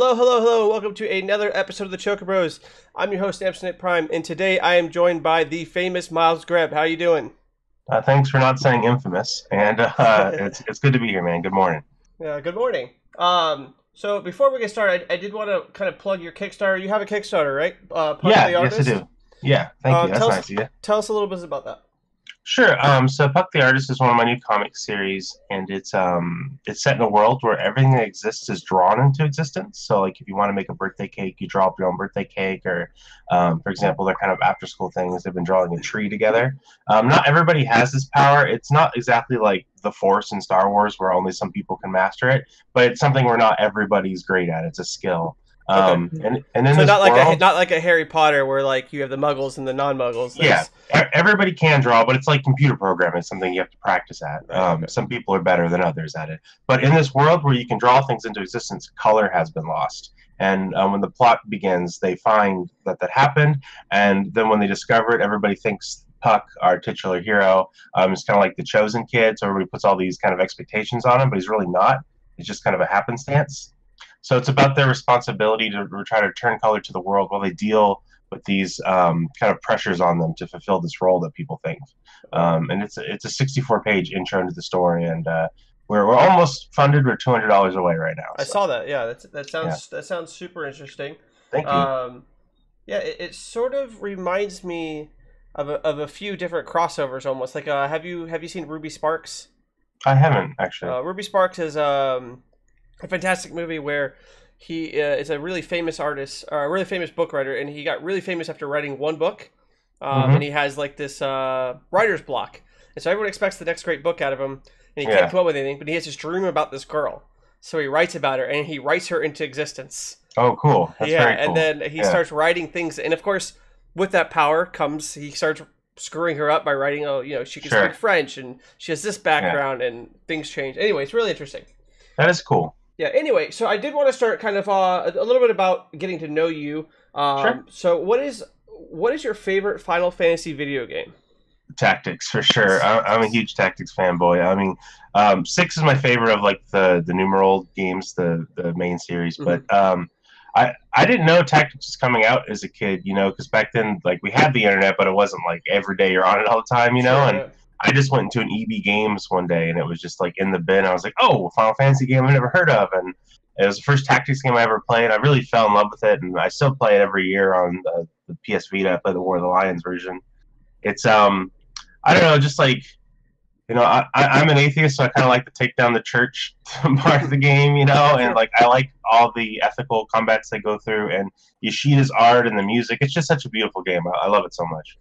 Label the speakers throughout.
Speaker 1: Hello, hello, hello. Welcome to another episode of the Chocobros. I'm your host, Amsonite Prime, and today I am joined by the famous Miles Greb. How you doing?
Speaker 2: Uh, thanks for not saying infamous, and uh, it's it's good to be here, man. Good morning.
Speaker 1: Yeah, good morning. Um, so before we get started, I, I did want to kind of plug your Kickstarter. You have a Kickstarter, right? Uh,
Speaker 2: yeah,
Speaker 1: the
Speaker 2: yes, I do. Yeah, thank
Speaker 1: Uh,
Speaker 2: you. That's
Speaker 1: tell us-
Speaker 2: nice of you.
Speaker 1: Tell us a little bit about that.
Speaker 2: Sure. Um, so Puck the Artist is one of my new comic series, and it's um, it's set in a world where everything that exists is drawn into existence. So, like, if you want to make a birthday cake, you draw up your own birthday cake, or, um, for example, they're kind of after school things. They've been drawing a tree together. Um, not everybody has this power. It's not exactly like the Force in Star Wars, where only some people can master it, but it's something where not everybody's great at. It's a skill. Um, and and in
Speaker 1: so not like a not like a Harry Potter where like you have the Muggles and the non-Muggles.
Speaker 2: Yeah. Everybody can draw, but it's like computer programming. It's something you have to practice at. Um,
Speaker 1: okay.
Speaker 2: Some people are better than others at it. But in this world where you can draw things into existence, color has been lost. And um, when the plot begins, they find that that happened. And then when they discover it, everybody thinks Puck, our titular hero, um, is kind of like the chosen kid. So everybody puts all these kind of expectations on him, but he's really not. He's just kind of a happenstance. So it's about their responsibility to to try to turn color to the world while they deal with these um, kind of pressures on them to fulfill this role that people think. Um, and it's a, it's a 64 page intro into the story, and uh, we're, we're almost funded. We're $200 away right now.
Speaker 1: I saw that. Yeah, that's, that sounds that sounds super interesting.
Speaker 2: Thank you.
Speaker 1: Um, yeah, it, it sort of reminds me of a, of a few different crossovers almost. Like, uh, have you have you seen Ruby Sparks?
Speaker 2: I haven't actually.
Speaker 1: Uh, Ruby Sparks is um, a fantastic movie where he uh, is a really famous artist, or a really famous book writer, and he got really famous after writing one book. Um,
Speaker 2: Mhm.
Speaker 1: And he has like this uh, writer's block, and so everyone expects the next great book out of him, and he
Speaker 2: Yeah.
Speaker 1: can't come up with anything. But he has this dream about this girl, so he writes about her, and he writes her into existence.
Speaker 2: oh, cool. That's
Speaker 1: yeah,
Speaker 2: very cool.
Speaker 1: and then he
Speaker 2: Yeah.
Speaker 1: starts writing things, and of course, with that power comes he starts screwing her up by writing. Oh, you know, she can
Speaker 2: Sure.
Speaker 1: speak French, and she has this background, and things change. Anyway, it's really interesting.
Speaker 2: that is cool.
Speaker 1: Yeah. Anyway, so I did want to start kind of uh, a little bit about getting to know you. Um,
Speaker 2: Sure.
Speaker 1: So, what is what is your favorite Final Fantasy video game?
Speaker 2: Tactics for sure. I, I'm a huge Tactics fanboy. I mean, um, six is my favorite of like the the numeral games, the the main series. But um, I I didn't know Tactics was coming out as a kid, you know, because back then like we had the internet, but it wasn't like every day you're on it all the time, you know. And I just went into an EB Games one day, and it was just like in the bin. I was like, "Oh, Final Fantasy game I've never heard of," and it was the first tactics game I ever played. I really fell in love with it, and I still play it every year on the, the PS Vita. I play the War of the Lions version. It's um, I don't know, just like you know, I, I, I'm an atheist, so I kind of like to take down the church part of the game, you know, and like I like all the ethical combats they go through, and Yoshida's art and the music. It's just such a beautiful game. I, I love it so much.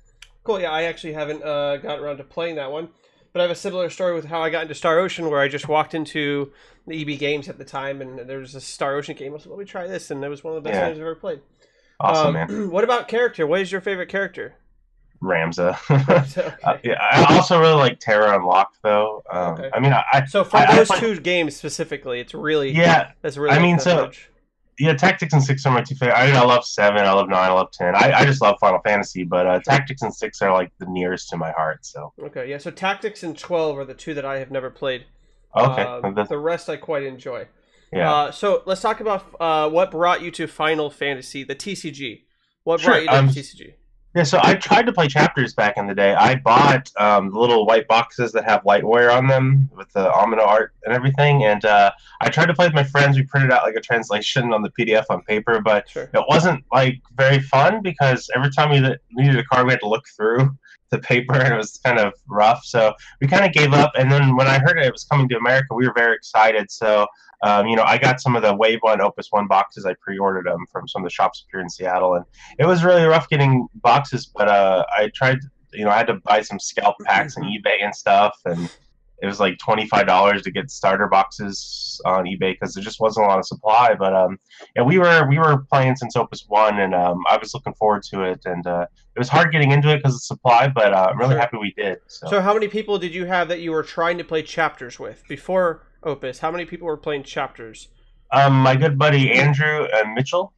Speaker 1: Cool. Yeah, I actually haven't uh, gotten around to playing that one, but I have a similar story with how I got into Star Ocean, where I just walked into the EB Games at the time, and there was a Star Ocean game. I was like, "Let me try this," and it was one of the best
Speaker 2: Yeah.
Speaker 1: games I've ever played.
Speaker 2: Awesome,
Speaker 1: Um,
Speaker 2: man.
Speaker 1: What about character? What is your favorite character?
Speaker 2: Ramza.
Speaker 1: Okay.
Speaker 2: Uh, yeah, I also really like Terra and Locke, though. Um,
Speaker 1: Okay.
Speaker 2: I mean, I,
Speaker 1: So for
Speaker 2: I- I
Speaker 1: those two games specifically, it's really
Speaker 2: yeah,
Speaker 1: That's really.
Speaker 2: I mean, so-
Speaker 1: much.
Speaker 2: Yeah. Tactics and Six are my two favorite. I mean, I love Seven, I love Nine, I love Ten. I, I just love Final Fantasy, but uh, Tactics and Six are like the nearest to my heart. So
Speaker 1: Okay, yeah. So Tactics and Twelve are the two that I have never played.
Speaker 2: okay, The-
Speaker 1: the rest I quite enjoy.
Speaker 2: yeah.
Speaker 1: Uh, so let's talk about uh, what brought you to Final Fantasy, the TCG. What
Speaker 2: Sure,
Speaker 1: brought you to
Speaker 2: um,
Speaker 1: TCG?
Speaker 2: Yeah, so I tried to play chapters back in the day. I bought um, the little white boxes that have lightware on them with the Amano art and everything, and uh, I tried to play with my friends. We printed out like a translation on the PDF on paper, but
Speaker 1: Sure.
Speaker 2: it wasn't like very fun because every time we needed a card, we had to look through the paper, and it was kind of rough. So we kind of gave up. And then when I heard it was coming to America, we were very excited. So um, you know, I got some of the Wave One, Opus One boxes. I pre-ordered them from some of the shops here in Seattle, and it was really rough getting boxes. But uh, I tried, you know, I had to buy some scalp packs and eBay and stuff, and it was like twenty five dollars to get starter boxes on eBay because there just wasn't a lot of supply. But um, yeah, we were we were playing since Opus One, and um, I was looking forward to it, and uh, it was hard getting into it because of supply. But uh, I'm really
Speaker 1: Sure.
Speaker 2: happy we did. So,
Speaker 1: So how many people did you have that you were trying to play chapters with before Opus? How many people were playing chapters?
Speaker 2: um, my good buddy Andrew and Mitchell.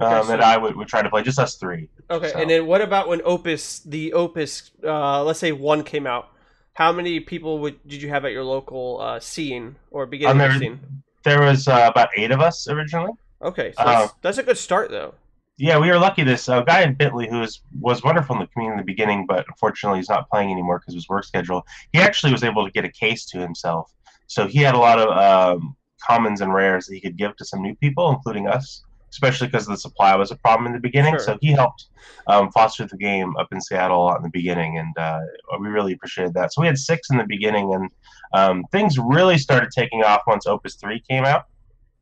Speaker 1: Okay,
Speaker 2: Um,
Speaker 1: so-
Speaker 2: and I would, would try to play just us three.
Speaker 1: Okay,
Speaker 2: So-
Speaker 1: and then what about when Opus, the Opus, uh, let's say one came out? How many people would did you have at your local uh, scene or beginning
Speaker 2: Um, there,
Speaker 1: the scene?
Speaker 2: there was uh, about eight of us originally.
Speaker 1: Okay, so that's, uh, that's a good start though.
Speaker 2: Yeah, we were lucky. This uh, guy in Bentley who was was wonderful in the community in the beginning, but unfortunately he's not playing anymore because of his work schedule. He actually was able to get a case to himself, so he had a lot of um, commons and rares that he could give to some new people, including us especially because the supply was a problem in the beginning. Sure. So he helped um, foster the game up in Seattle a lot in the beginning, and uh, we really appreciated that. So we had six in the beginning, and um, things really started taking off once Opus Three came out.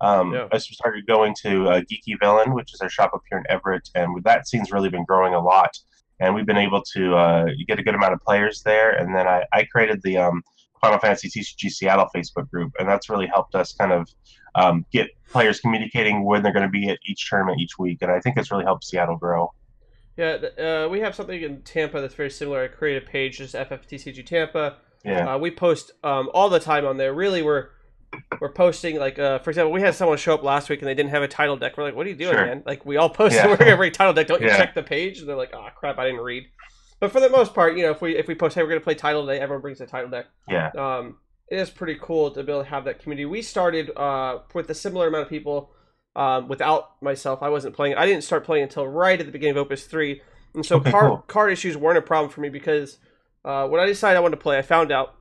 Speaker 2: Um, yeah. I started going to uh, Geeky Villain, which is our shop up here in Everett, and that scene's really been growing a lot. And we've been able to uh, get a good amount of players there. And then I, I created the um, Final Fantasy TCG Seattle Facebook group, and that's really helped us kind of um, get players communicating when they're going to be at each tournament each week, and I think it's really helped Seattle grow.
Speaker 1: Yeah, uh, we have something in Tampa that's very similar. I created a page, just FFTCG Tampa.
Speaker 2: Yeah.
Speaker 1: Uh, we post um, all the time on there. Really, we're we're posting like, uh, for example, we had someone show up last week and they didn't have a title deck. We're like, "What are you doing, sure. man?" Like, we all post yeah. bring title deck. Don't you check the page? And they're like, "Oh crap, I didn't read." But for the most part, you know, if we if we post, "Hey, we're gonna play title today," everyone brings a title deck.
Speaker 2: Yeah.
Speaker 1: Um, it is pretty cool to be able to have that community. We started uh, with a similar amount of people um, without myself. I wasn't playing. I didn't start playing until right at the beginning of Opus 3. And so okay, card, cool. card issues weren't a problem for me because uh, when I decided I wanted to play, I found out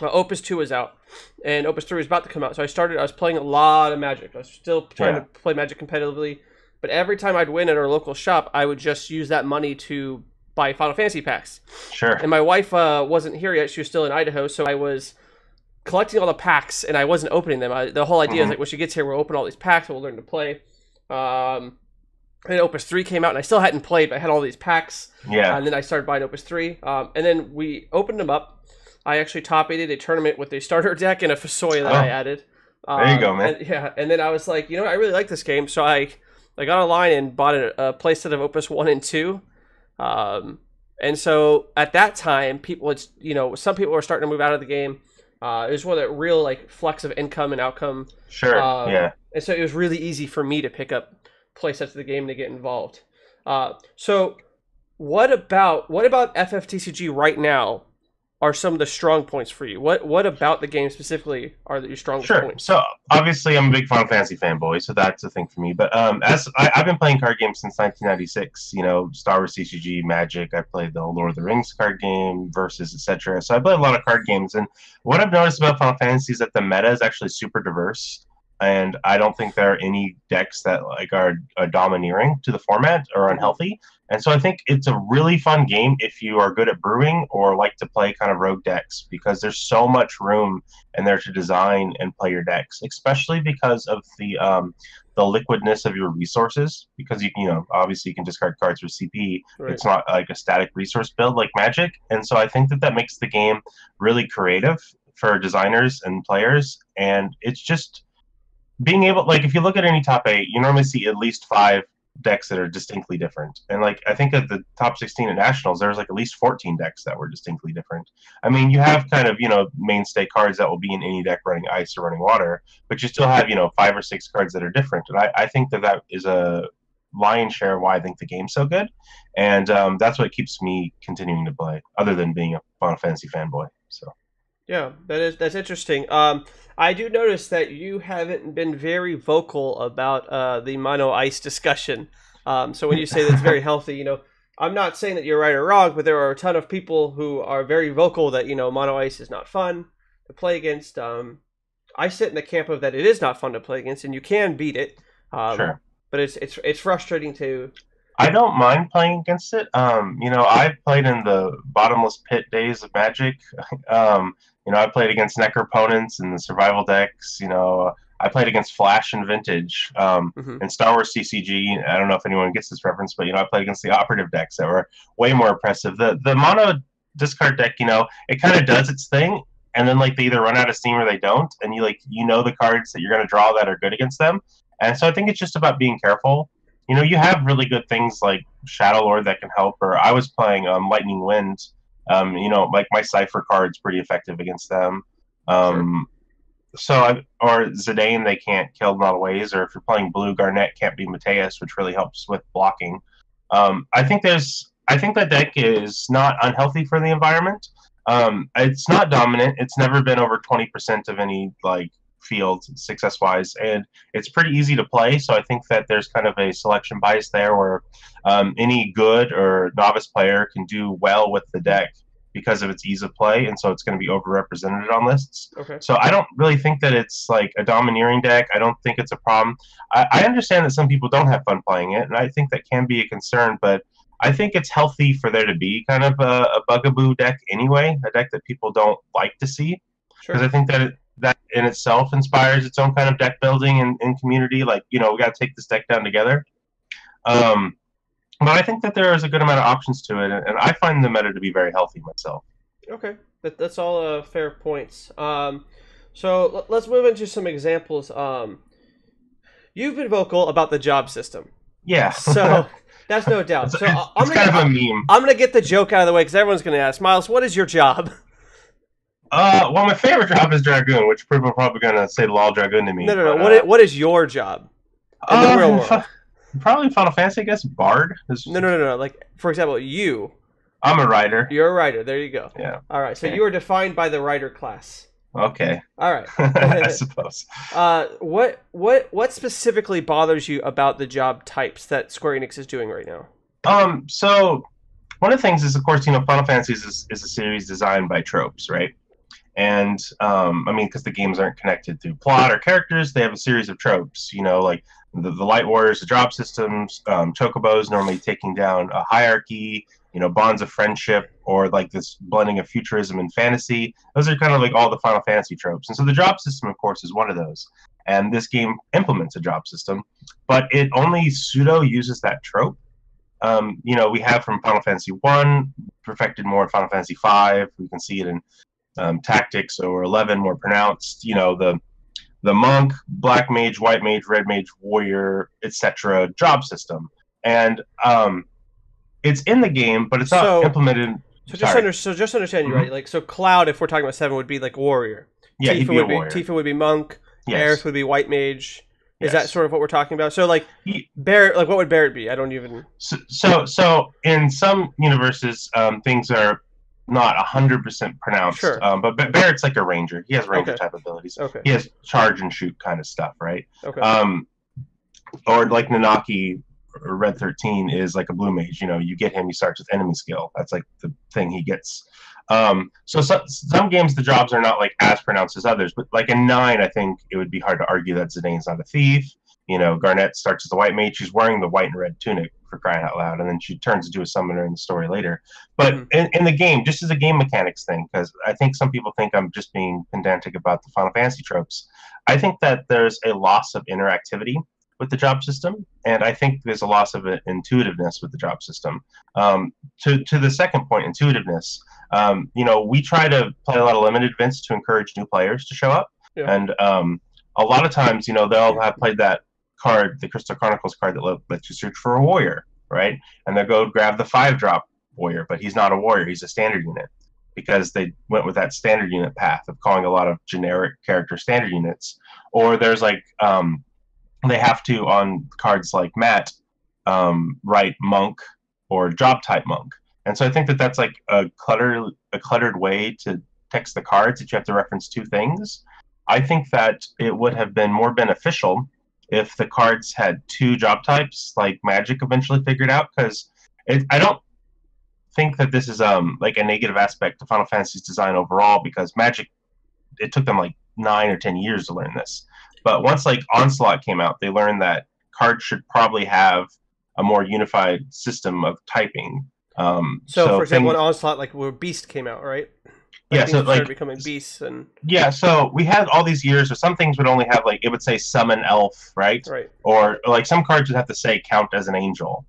Speaker 1: uh, Opus 2 was out and Opus 3 was about to come out. So I started, I was playing a lot of Magic. I was still trying yeah. to play Magic competitively. But every time I'd win at our local shop, I would just use that money to buy Final Fantasy packs.
Speaker 2: Sure.
Speaker 1: And my wife uh, wasn't here yet. She was still in Idaho. So I was collecting all the packs and I wasn't opening them. I, the whole idea mm-hmm. is like when she gets here, we'll open all these packs and we'll learn to play. Um, and Opus three came out and I still hadn't played, but I had all these packs.
Speaker 2: Yeah.
Speaker 1: And then I started buying Opus three. Um, and then we opened them up. I actually top aided a tournament with a starter deck and a FuSoya that oh. I added.
Speaker 2: Um, there you go, man.
Speaker 1: And, yeah, and then I was like, you know, what? I really like this game, so I I got online and bought a, a playset of Opus one and two. Um, and so at that time, people, it's you know, some people were starting to move out of the game. Uh, it was one of the real like flux of income and outcome.
Speaker 2: Sure. Um, yeah.
Speaker 1: And so it was really easy for me to pick up playsets of the game to get involved. Uh, so what about what about FFTCG right now are some of the strong points for you? What what about the game specifically are your strongest
Speaker 2: sure.
Speaker 1: points?
Speaker 2: So obviously I'm a big Final Fantasy fanboy, so that's a thing for me. But um, as I, have been playing card games since 1996, you know, Star Wars CCG, Magic. I played the Lord of the Rings card game, Versus, etc. So I play a lot of card games, and what I've noticed about Final Fantasy is that the meta is actually super diverse and I don't think there are any decks that like are, are domineering to the format or unhealthy. And so I think it's a really fun game if you are good at brewing or like to play kind of rogue decks because there's so much room in there to design and play your decks, especially because of the um, the liquidness of your resources. Because you you know obviously you can discard cards for CP. Right. It's not like a static resource build like Magic, and so I think that that makes the game really creative for designers and players, and it's just being able like if you look at any top eight, you normally see at least five decks that are distinctly different. And like I think at the top 16 at nationals, there's like at least 14 decks that were distinctly different. I mean, you have kind of you know mainstay cards that will be in any deck running ice or running water, but you still have you know five or six cards that are different. And I, I think that that is a lion's share of why I think the game's so good, and um, that's what keeps me continuing to play, other than being a Final Fantasy fanboy. So.
Speaker 1: Yeah, that is that's interesting. Um, I do notice that you haven't been very vocal about uh, the mono ice discussion. Um, so when you say that's very healthy, you know, I'm not saying that you're right or wrong, but there are a ton of people who are very vocal that you know mono ice is not fun to play against. Um, I sit in the camp of that it is not fun to play against, and you can beat it. Um, sure. But it's it's it's frustrating to.
Speaker 2: I don't mind playing against it. Um, you know, I've played in the bottomless pit days of Magic. um, you know, I played against Necker opponents in the survival decks. You know, I played against Flash and Vintage um, mm-hmm. and Star Wars CCG. I don't know if anyone gets this reference, but you know, I played against the operative decks that were way more impressive. The the mono discard deck, you know, it kind of does its thing, and then like they either run out of steam or they don't, and you like you know the cards that you're going to draw that are good against them. And so I think it's just about being careful. You know, you have really good things like Shadow Lord that can help, or I was playing um, Lightning Wind um, you know, like my Cipher card's pretty effective against them. Um, sure. So, I, or Zidane, they can't kill in a lot of ways. Or if you're playing blue, Garnet can't be Mateus, which really helps with blocking. Um, I think there's, I think that deck is not unhealthy for the environment. Um, it's not dominant. It's never been over 20% of any like field success wise, and it's pretty easy to play. So I think that there's kind of a selection bias there, where um, any good or novice player can do well with the deck because of its ease of play, and so it's going to be overrepresented on lists.
Speaker 1: Okay.
Speaker 2: So I don't really think that it's like a domineering deck. I don't think it's a problem. I, I understand that some people don't have fun playing it, and I think that can be a concern, but I think it's healthy for there to be kind of a, a bugaboo deck anyway, a deck that people don't like to see. Because sure. I think that it, that in itself inspires its own kind of deck building and, and community. Like, you know, we got to take this deck down together. Um, but I think that there is a good amount of options to it, and I find the meta to be very healthy myself.
Speaker 1: Okay, that, that's all uh, fair points. Um, so let's move into some examples. Um, you've been vocal about the job system.
Speaker 2: Yeah.
Speaker 1: so that's no doubt. So
Speaker 2: it's,
Speaker 1: I'm
Speaker 2: it's
Speaker 1: gonna,
Speaker 2: kind of a meme.
Speaker 1: I'm gonna get the joke out of the way because everyone's gonna ask, Miles, what is your job?
Speaker 2: Uh, well, my favorite job is Dragoon, which people are probably gonna say "lol Dragoon to me.
Speaker 1: No, no, no.
Speaker 2: but,
Speaker 1: what
Speaker 2: uh,
Speaker 1: is, what is your job in
Speaker 2: uh,
Speaker 1: the real world?
Speaker 2: Probably Final Fantasy, I guess. Bard. Is,
Speaker 1: No, no, no, no. Like, for example, you.
Speaker 2: I'm a writer.
Speaker 1: You're a writer. There you go.
Speaker 2: Yeah.
Speaker 1: All right. So
Speaker 2: Okay.
Speaker 1: you are defined by the writer class.
Speaker 2: Okay.
Speaker 1: All right.
Speaker 2: I suppose.
Speaker 1: Uh, what what what specifically bothers you about the job types that Square Enix is doing right now?
Speaker 2: Um. So one of the things is, of course, you know, Final Fantasy is, is a series designed by tropes, right? And um, I mean, because the games aren't connected through plot or characters, they have a series of tropes. You know, like the, the Light Warriors, the job systems, um, Chocobos normally taking down a hierarchy. You know, bonds of friendship, or like this blending of futurism and fantasy. Those are kind of like all the Final Fantasy tropes. And so the job system, of course, is one of those. And this game implements a job system, but it only pseudo uses that trope um, you know, we have from Final Fantasy One, perfected more in Final Fantasy Five. We can see it in um, Tactics or Eleven, more pronounced. You know, the the monk, black mage, white mage, red mage, warrior, etc. job system, and um, it's in the game, but it's not
Speaker 1: So-
Speaker 2: implemented.
Speaker 1: So just under, so just understand you right. Like so, Cloud, if we're talking about seven, would be like warrior.
Speaker 2: Yeah,
Speaker 1: Tifa
Speaker 2: be
Speaker 1: would be Tifa would be monk.
Speaker 2: Yes.
Speaker 1: Aerith would be white mage. Is
Speaker 2: Yes.
Speaker 1: that sort of what we're talking about? So like Barret, like what would Barret be? I don't even.
Speaker 2: So, so, so in some universes, um, things are not a hundred percent pronounced.
Speaker 1: Sure.
Speaker 2: Um, but Ba- Barret's like a ranger. He has ranger
Speaker 1: Okay.
Speaker 2: type abilities.
Speaker 1: Okay.
Speaker 2: He has charge and shoot kind of stuff, right?
Speaker 1: Okay.
Speaker 2: Um, or like Nanaki or Red Thirteen is like a blue mage. You know, you get him, he starts with enemy skill. That's like the thing he gets. Um, so, so some games the jobs are not like as pronounced as others, but like in nine, I think it would be hard to argue that Zidane's not a thief. You know, Garnet starts as the white mage. She's wearing the white and red tunic for crying out loud, and then she turns into a summoner in the story later. But
Speaker 1: Mhm.
Speaker 2: in, in the game, just as a game mechanics thing, because I think some people think I'm just being pedantic about the Final Fantasy tropes. I think that there's a loss of interactivity with the job system, and I think there's a loss of intuitiveness with the job system. Um, to to the second point, intuitiveness. Um, you know, we try to play a lot of limited events to encourage new players to show up,
Speaker 1: Yeah.
Speaker 2: and um, a lot of times, you know, they'll have played that card, the Crystal Chronicles card that lets you search for a warrior, right? And they'll go grab the five drop warrior, but he's not a warrior; he's a standard unit because they went with that standard unit path of calling a lot of generic character standard units. Or there's like um, they have to on cards like Matt um, write monk or job type monk. And so I think that that's like a cluttered a cluttered way to text the cards that you have to reference two things. I think that it would have been more beneficial if the cards had two job types, like Magic eventually figured out, because I don't think that this is um like a negative aspect to Final Fantasy's design overall, because Magic it took them like nine or ten years to learn this. But once like Onslaught came out, they learned that cards should probably have a more unified system of typing. Um,
Speaker 1: So, for example, when Onslaught, like where Beast came out, right?
Speaker 2: Yeah, so, like-
Speaker 1: becoming beasts and
Speaker 2: yeah, so we had all these years, where some things would only have like it would say summon elf, right?
Speaker 1: right.
Speaker 2: Or like some cards would have to say count as an angel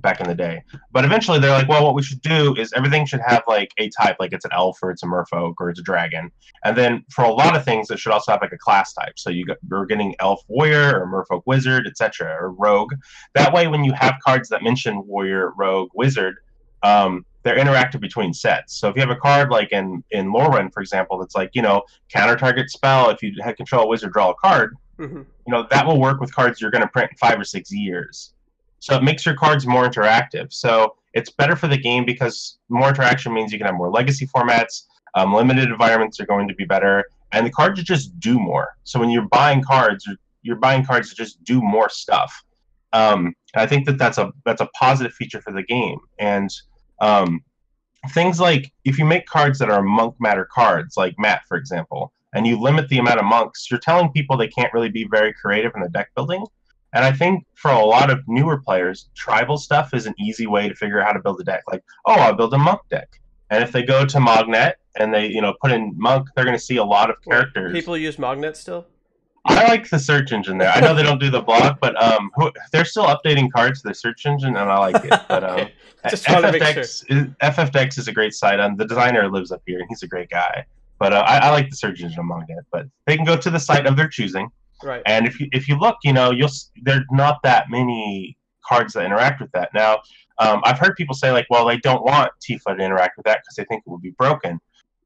Speaker 2: back in the day. But eventually they're like, well, what we should do is everything should have like a type, like it's an elf or it's a merfolk or it's a dragon. And then for a lot of things, it should also have like a class type. So you got, you're getting elf warrior or merfolk wizard, etc., or rogue. That way, when you have cards that mention warrior, rogue, wizard, um, they're interactive between sets. So if you have a card like in in Lorwyn, for example, that's like you know counter target spell. If you had control a wizard, draw a card
Speaker 1: hmm
Speaker 2: you know that will work with cards you're going to print in five or six years so it makes your cards more interactive so it's better for the game because more interaction means you can have more legacy formats um, limited environments are going to be better and the cards just do more. So when you're buying cards, you're, you're buying cards that just do more stuff. Um, I think that that's a that's a positive feature for the game, and um, things like if you make cards that are monk matter cards, like Matt, for example, and you limit the amount of monks, you're telling people they can't really be very creative in the deck building. And I think for a lot of newer players, tribal stuff is an easy way to figure out how to build a deck. Like, oh, I'll build a monk deck. And if they go to Mognet and they, you know, put in monk, they're going to see a lot of characters.
Speaker 1: People use Mognet still.
Speaker 2: I like the search engine there. I know they don't do the block, but um, they're still updating cards to the search engine, and I like it. But um, Just FFDecks, sure. is, FFDecks is a great site. and the designer lives up here, and he's a great guy. But uh, I, I, like the search engine among it. But they can go to the site of their choosing.
Speaker 1: Right.
Speaker 2: And if you if you look, you know, you'll there's not that many cards that interact with that. Now, um, I've heard people say like, well, they don't want Tifa to interact with that because they think it would be broken.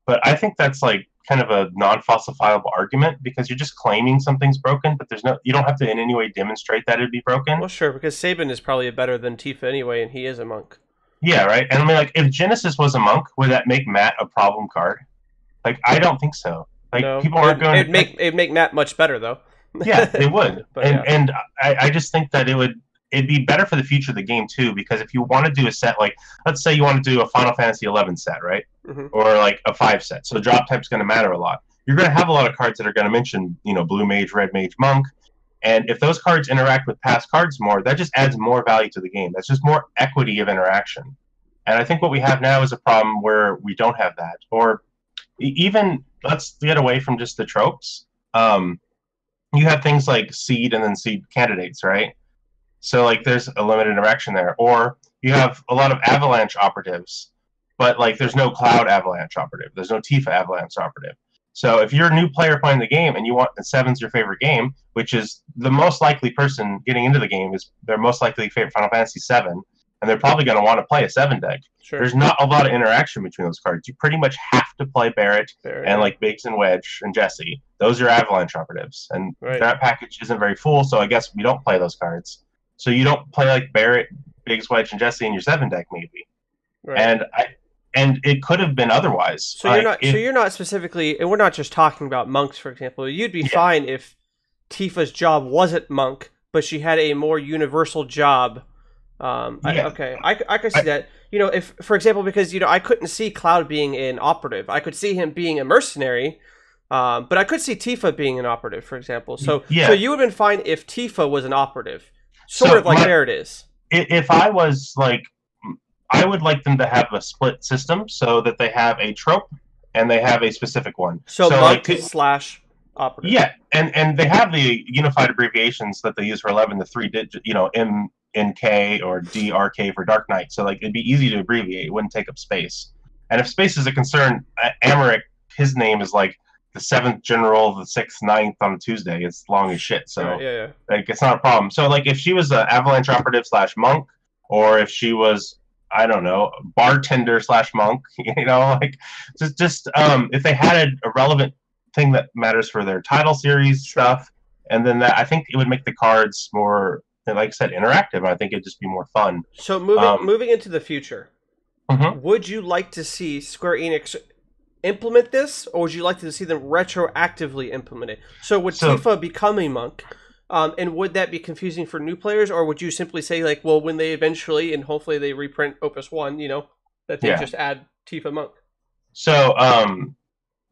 Speaker 2: But I think that's like kind of a non-falsifiable argument because you're just claiming something's broken, but there's no you don't have to in any way demonstrate that it'd be broken.
Speaker 1: Well, sure, because Sabin is probably better than Tifa anyway, and he is a monk.
Speaker 2: Yeah, right. And I mean, like, if Genesis was a monk, would that make Matt a problem card? Like, I don't think so. Like, no, people aren't going.
Speaker 1: It'd make it'd make Matt much better though.
Speaker 2: yeah, they would. but, and yeah. and I, I just think that it would it'd be better for the future of the game too because if you want to do a set like let's say you want to do a final fantasy 11 set right mm-hmm. or like a five set so the job type's going to matter a lot you're going to have a lot of cards that are going to mention you know blue mage red mage monk and if those cards interact with past cards more that just adds more value to the game that's just more equity of interaction and i think what we have now is a problem where we don't have that or even let's get away from just the tropes. Um, you have things like seed and then seed candidates, right? So like there's a limited interaction there, or you have a lot of avalanche operatives, but like there's no cloud avalanche operative, there's no Tifa avalanche operative. So if you're a new player playing the game and you want the seven's your favorite game, which is the most likely person getting into the game is their most likely favorite Final Fantasy seven, and they're probably going to want to play a seven deck. Sure. There's not a lot of interaction between those cards. You pretty much have to play Barret, Barret. and like Biggs and Wedge and Jesse. Those are Avalanche operatives, and right. that package isn't very full. So I guess we don't play those cards. So you don't play like Barret, Biggs, Wedge, and Jesse in your seven deck, maybe. Right. And I and it could have been otherwise.
Speaker 1: So like, you're not. If, so you're not specifically, and we're not just talking about monks, for example. You'd be yeah. fine if Tifa's job wasn't monk, but she had a more universal job um, yeah. I, okay, I, I could see I, that. You know, if for example, because you know, I couldn't see Cloud being an operative. I could see him being a mercenary, um, but I could see Tifa being an operative, for example. So, yeah. so you would have been fine if Tifa was an operative, sort so of like my, there it is.
Speaker 2: If I was like, I would like them to have a split system so that they have a trope and they have a specific one.
Speaker 1: So, so like slash operative.
Speaker 2: Yeah, and and they have the unified abbreviations that they use for eleven, the three digit, you know, M NK or DRK for Dark Knight. So like it'd be easy to abbreviate. It wouldn't take up space. And if space is a concern, Aymeric, his name is like the seventh general, the sixth, ninth on Tuesday. It's long as shit. So
Speaker 1: right, yeah, yeah.
Speaker 2: like it's not a problem. So like if she was an avalanche operative slash monk, or if she was I don't know bartender slash monk, you know, like just just um if they had a, a relevant thing that matters for their title series stuff, and then that I think it would make the cards more like I said, interactive. I think it'd just be more fun.
Speaker 1: So moving um, moving into the future, mm-hmm. would you like to see Square Enix implement this, or would you like to see them retroactively implement it? So would so, Tifa become a monk? Um, and would that be confusing for new players, or would you simply say like, well, when they eventually and hopefully they reprint Opus One, you know, that they yeah. just add Tifa monk?
Speaker 2: So, um,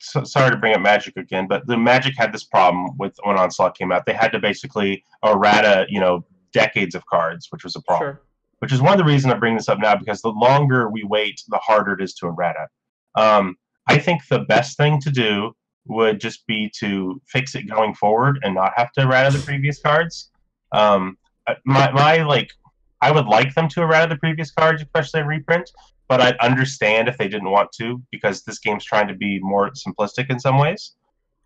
Speaker 2: so, sorry to bring up Magic again, but the Magic had this problem with when Onslaught came out. They had to basically errata, you know, decades of cards, which was a problem. Sure. Which is one of the reasons I bring this up now because the longer we wait, the harder it is to errata. Um, I think the best thing to do would just be to fix it going forward and not have to errata the previous cards. Um, my, my like, I would like them to errata the previous cards, especially a reprint, but I'd understand if they didn't want to because this game's trying to be more simplistic in some ways.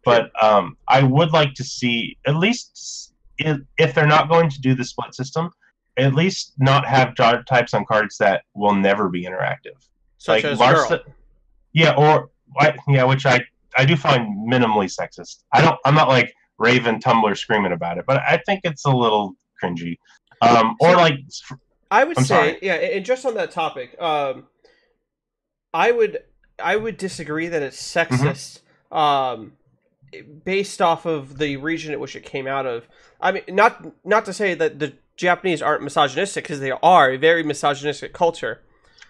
Speaker 2: But um, I would like to see at least if, they're not going to do the split system, at least not have job types on cards that will never be interactive.
Speaker 1: Such like as Larsa,
Speaker 2: Yeah, or yeah, which I I do find minimally sexist. I don't. I'm not like Raven Tumblr screaming about it, but I think it's a little cringy. Um, or like,
Speaker 1: I would I'm say, sorry. yeah, and just on that topic, um, I would I would disagree that it's mm-hmm. sexist. Mm-hmm. Um, based off of the region at which it came out of. I mean, not not to say that the Japanese aren't misogynistic because they are a very misogynistic culture.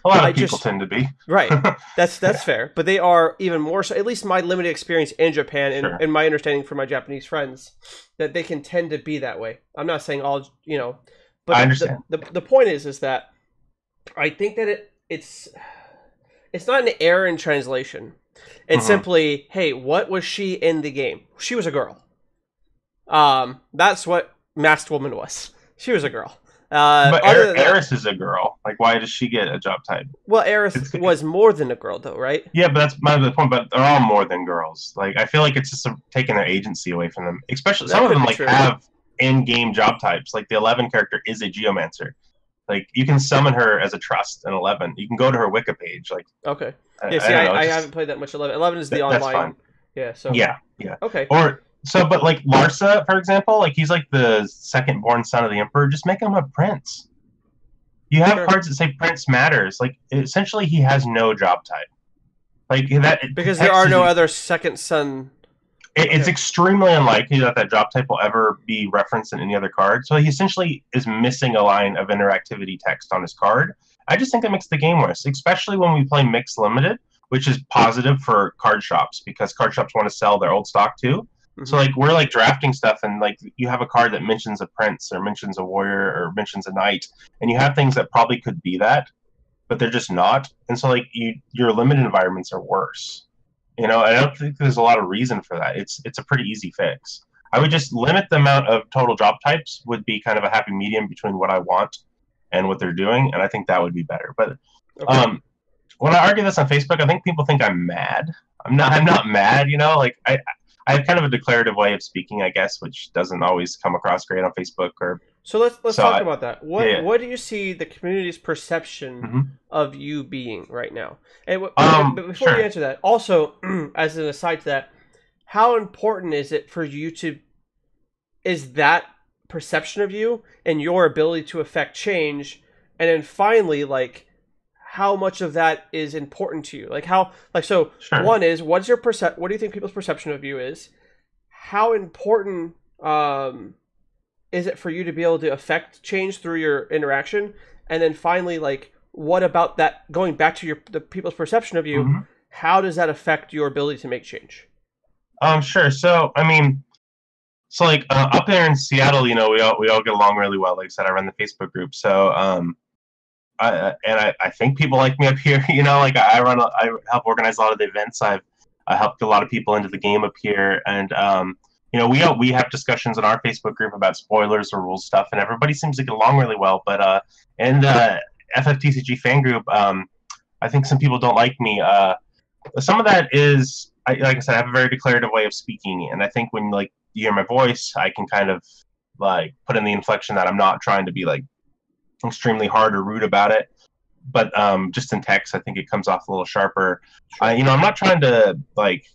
Speaker 2: A lot of people just, tend to be.
Speaker 1: right. That's that's fair. But they are even more so. At least my limited experience in Japan and, sure. and my understanding from my Japanese friends that they can tend to be that way. I'm not saying all you know, but
Speaker 2: I understand.
Speaker 1: The, the, the point is is that I think that it it's it's not an error in translation. It's mm-hmm. simply, hey, what was she in the game? She was a girl. Um, that's what Masked Woman was. She was a girl.
Speaker 2: Uh, but Eris, Eris is a girl. Like, why does she get a job type?
Speaker 1: Well, Eris was more than a girl, though, right?
Speaker 2: Yeah, but that's my point. But they're all more than girls. Like, I feel like it's just a, taking their agency away from them. Especially that some of them like true. have in-game job types. Like the Eleven character is a geomancer. Like you can summon her as a trust in Eleven. You can go to her Wiki page. Like,
Speaker 1: okay, yeah. See, I, I, I haven't played that much Eleven. Eleven is the that, online. Yeah. So
Speaker 2: yeah, yeah.
Speaker 1: Okay.
Speaker 2: Or so, but like Larsa, for example, like he's like the second born son of the emperor. Just make him a prince. You have sure. cards that say Prince matters. Like essentially, he has no job type. Like that
Speaker 1: because there are no other second son.
Speaker 2: It, it's extremely unlikely that that job type will ever be referenced in any other card. So he essentially is missing a line of interactivity text on his card. I just think that makes the game worse, especially when we play mixed limited, which is positive for card shops because card shops want to sell their old stock too. Mm-hmm. So like we're like drafting stuff and like you have a card that mentions a prince or mentions a warrior or mentions a knight and you have things that probably could be that but they're just not. And so like you your limited environments are worse. You know i don't think there's a lot of reason for that. It's it's a pretty easy fix. I would just limit the amount of total job types would be kind of a happy medium between what i want and what they're doing and i think that would be better. But okay. um when i argue this on facebook i think people think i'm mad. I'm not i'm not mad you know? Like i I have kind of a declarative way of speaking, I guess, which doesn't always come across great on Facebook or.
Speaker 1: So let's let's so talk I, about that. What yeah, what do you see the community's perception mm-hmm. of you being right now? And um, before sure. we answer that, also as an aside to that, how important is it for you to? Is that perception of you and your ability to affect change, and then finally, like how much of that is important to you? Like how like so sure. one is what's your percep what do you think people's perception of you is? How important um is it for you to be able to affect change through your interaction? And then finally like what about that going back to your the people's perception of you mm-hmm. how does that affect your ability to make change?
Speaker 2: Um sure. So i mean so like uh, up there in seattle you know we all we all get along really well. Like i said i run the facebook group. So um I, and I, I think people like me up here. You know, like I run, I help organize a lot of the events. I've I helped a lot of people into the game up here, and um, you know, we we have discussions in our Facebook group about spoilers or rules stuff, and everybody seems to get along really well. But uh, in the FFTCG fan group, um, I think some people don't like me. Uh, some of that is, I, like I said, I have a very declarative way of speaking, and I think when like you hear my voice, I can kind of like put in the inflection that I'm not trying to be like extremely hard or rude about it. But um, just in text, I think it comes off a little sharper. Sure. Uh, you know, I'm not trying to like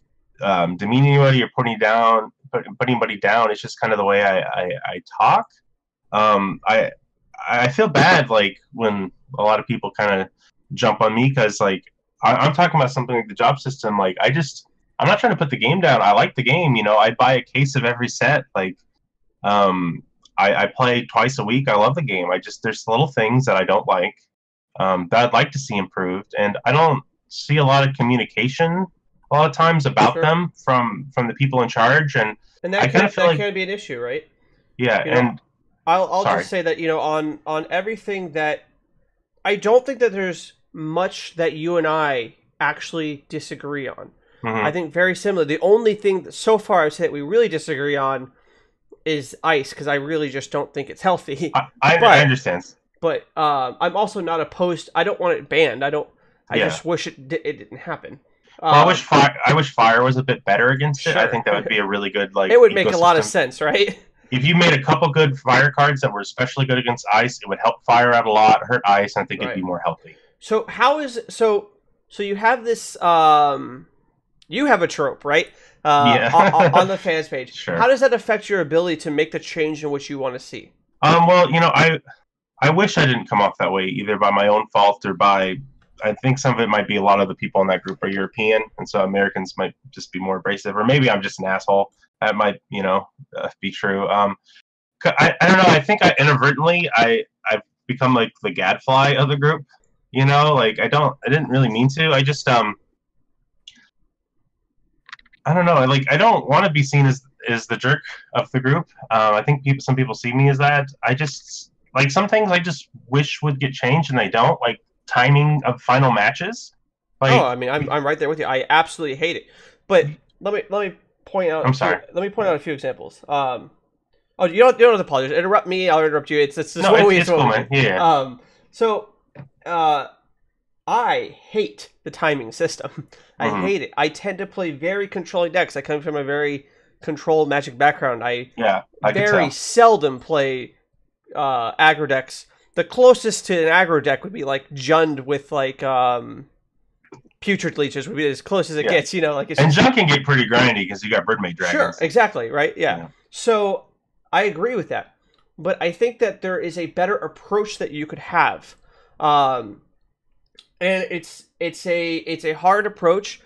Speaker 2: um, demean anybody or putting down, put, put anybody down. It's just kind of the way I, I, I talk. Um, I I feel bad like when a lot of people kind of jump on me because like I, am talking about something like the job system. Like I just I'm not trying to put the game down. I like the game. You know, I buy a case of every set. Like um, I, I play twice a week. I love the game. I just there's little things that I don't like um, that I'd like to see improved, and I don't see a lot of communication a lot of times about sure. them from from the people in charge, and
Speaker 1: and that, I can, that like, can be an issue, right?
Speaker 2: Yeah, you know, and
Speaker 1: I'll I'll sorry. just say that you know on on everything that I don't think that there's much that you and I actually disagree on. Mm-hmm. I think very similar. The only thing that so far I've said that we really disagree on is ice because I really just don't think it's healthy.
Speaker 2: I, I, but, I understand.
Speaker 1: But um, I'm also not opposed. I don't want it banned. I don't. I yeah. just wish it it didn't happen.
Speaker 2: Well, um, I wish fire. I wish fire was a bit better against it. Sure. I think that would be a really good like.
Speaker 1: It would make a lot of sense, right?
Speaker 2: If you made a couple good fire cards that were especially good against ice, it would help fire out a lot, hurt ice, and I think right. it'd be more healthy.
Speaker 1: So how is so? So you have this. um You have a trope, right? Uh, yeah. on, on, the fans page. Sure. How does that affect your ability to make the change in which you want to see?
Speaker 2: Um, well, you know, I I wish I didn't come off that way either by my own fault or by I think some of it might be a lot of the people in that group are European, and so Americans might just be more abrasive, or maybe I'm just an asshole. That might, you know, uh, be true. Um, I, I don't know. I think I inadvertently I I've become like the gadfly of the group. You know, like I don't I didn't really mean to. I just um I don't know. Like I don't want to be seen as as the jerk of the group. Um, I think people some people see me as that. I just like some things I just wish would get changed and they don't. Like timing of final matches. Like,
Speaker 1: oh, I mean, I'm, I'm right there with you. I absolutely hate it. But let me let me point out.
Speaker 2: I'm sorry.
Speaker 1: Few, let me point out a few examples. Um, oh, you don't you don't have to apologize. Interrupt me. I'll interrupt you. It's it's
Speaker 2: no, it's, it's cool, man. Yeah.
Speaker 1: Um, so, uh, I hate the timing system. I mm-hmm. hate it. I tend to play very controlling decks. I come from a very controlled magic background. I
Speaker 2: yeah, I
Speaker 1: very seldom play uh, aggro decks the closest to an aggro deck would be like Jund with like um putrid leeches would be as close as it yeah. gets, you know, like
Speaker 2: it's And Jund can get pretty grindy because you got Broodmate Dragons.
Speaker 1: Sure, exactly, right? Yeah. yeah. So I agree with that. But I think that there is a better approach that you could have. Um and it's it's a it's a hard approach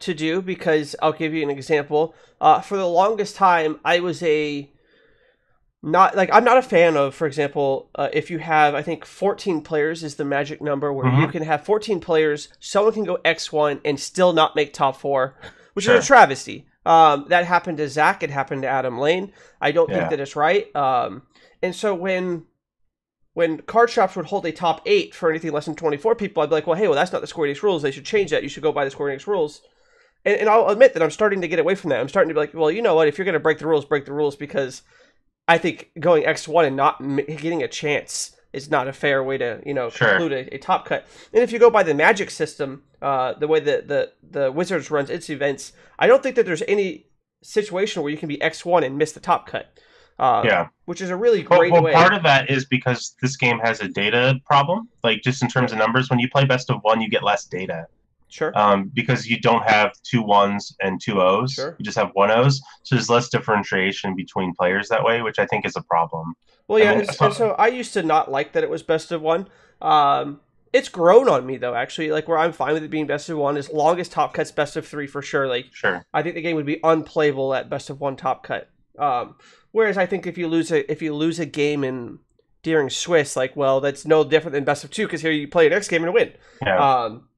Speaker 1: to do because I'll give you an example. Uh, for the longest time, I was a not like I'm not a fan of, for example, uh, if you have I think 14 players is the magic number where mm-hmm. you can have 14 players, someone can go X1 and still not make top four, which sure. is a travesty. Um, that happened to Zach. It happened to Adam Lane. I don't yeah. think that it's right. Um, and so when when card shops would hold a top eight for anything less than 24 people, I'd be like, well, hey, well, that's not the Square Enix rules. They should change that. You should go by the Square Enix rules. And, and I'll admit that I'm starting to get away from that. I'm starting to be like, well, you know what? If you're going to break the rules, break the rules because – I think going X one and not getting a chance is not a fair way to you know sure. conclude a, a, top cut. And if you go by the Magic system, uh, the way that the the Wizards runs its events, I don't think that there's any situation where you can be X one and miss the top cut. Uh,
Speaker 2: yeah,
Speaker 1: which is a really great
Speaker 2: well,
Speaker 1: way.
Speaker 2: Part of that is because this game has a data problem. Like just in terms of numbers, when you play best of one, you get less data.
Speaker 1: Sure.
Speaker 2: Um, because you don't have two ones and two O's.
Speaker 1: Sure.
Speaker 2: You just have one O's. So there's less differentiation between players that way, which I think is a problem.
Speaker 1: Well, yeah. I mean, and, so, so, I used to not like that it was best of one. Um, it's grown on me though, actually. Like where I'm fine with it being best of one as long as top cuts best of three for sure. Like
Speaker 2: sure.
Speaker 1: I think the game would be unplayable at best of one top cut. Um, whereas I think if you lose a if you lose a game in during Swiss, like well, that's no different than best of two because here you play your next game and win.
Speaker 2: Yeah.
Speaker 1: Um,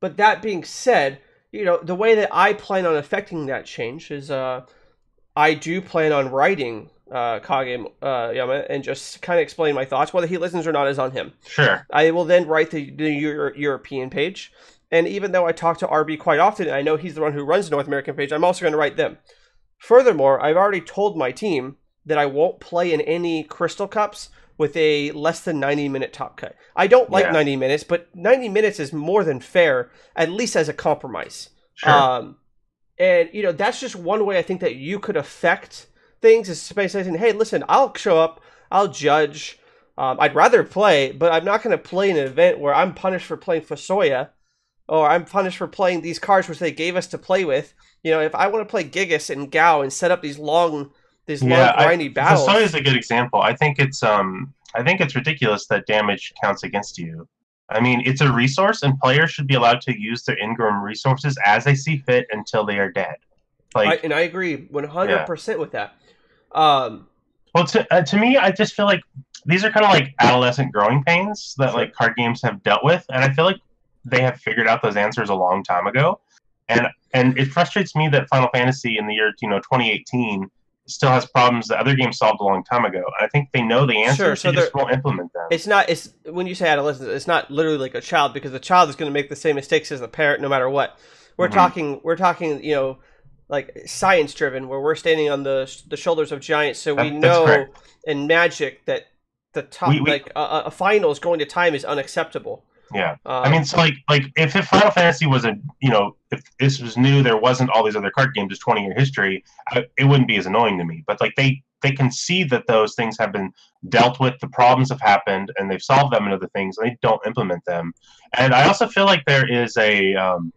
Speaker 1: but that being said, you know, the way that I plan on affecting that change is uh, I do plan on writing uh, Kage uh, Yama and just kind of explain my thoughts. Whether he listens or not is on him.
Speaker 2: Sure.
Speaker 1: I will then write the, the Euro- European page. And even though I talk to RB quite often, and I know he's the one who runs the North American page, I'm also going to write them. Furthermore, I've already told my team that I won't play in any Crystal Cups with a less than 90 minute top cut. I don't like yeah. 90 minutes, but 90 minutes is more than fair, at least as a compromise.
Speaker 2: Sure. Um,
Speaker 1: and, you know, that's just one way I think that you could affect things is by saying, hey, listen, I'll show up, I'll judge. Um, I'd rather play, but I'm not going to play in an event where I'm punished for playing Fusoya or I'm punished for playing these cards which they gave us to play with. You know, if I want to play Gigas and Gao and set up these long these yeah, long grindy I, battles.
Speaker 2: Fusoya is a good example. I think it's um I think it's ridiculous that damage counts against you. I mean, it's a resource, and players should be allowed to use their in-game resources as they see fit until they are dead.
Speaker 1: Like, I, and I agree one hundred percent with that. Um,
Speaker 2: well, to uh, to me, I just feel like these are kind of like adolescent growing pains that like card games have dealt with, and I feel like they have figured out those answers a long time ago. And and it frustrates me that Final Fantasy in the year you know 2018 still has problems that other games solved a long time ago. I think they know the answer. sure, so they just won't implement them.
Speaker 1: It's not. It's when you say adolescent, it's not literally like a child because the child is going to make the same mistakes as the parent, no matter what. We're mm-hmm. talking. We're talking. You know, like science driven, where we're standing on the the shoulders of giants, so we know in Magic that the top, we, we, like a, a finals going to time is unacceptable.
Speaker 2: Yeah, um, I mean, so like, like if, if Final Fantasy wasn't, you know, if this was new, there wasn't all these other card games, just twenty year history, I, it wouldn't be as annoying to me. But like they they can see that those things have been dealt with, the problems have happened, and they've solved them and other things, and they don't implement them. And I also feel like there is a um,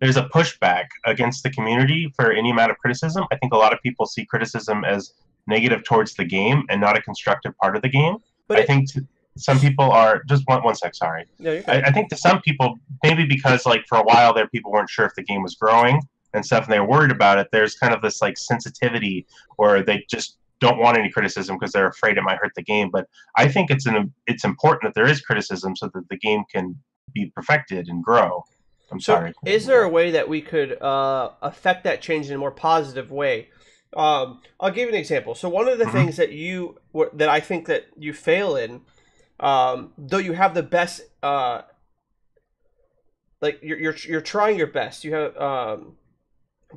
Speaker 2: there's a pushback against the community for any amount of criticism. I think a lot of people see criticism as negative towards the game and not a constructive part of the game. But I it, think. To, some people are just one one sec. Sorry.
Speaker 1: Yeah,
Speaker 2: I, I, think to some people, maybe because like for a while there, people weren't sure if the game was growing and stuff, and they were worried about it. There's kind of this like sensitivity, or they just don't want any criticism because they're afraid it might hurt the game. But I think it's an it's important that there is criticism so that the game can be perfected and grow. I'm
Speaker 1: so
Speaker 2: sorry.
Speaker 1: Is there a way that we could uh, affect that change in a more positive way? Um, I'll give you an example. So one of the mm-hmm. things that you that I think that you fail in, um, though you have the best, uh, like you're you're you're trying your best. You have, um,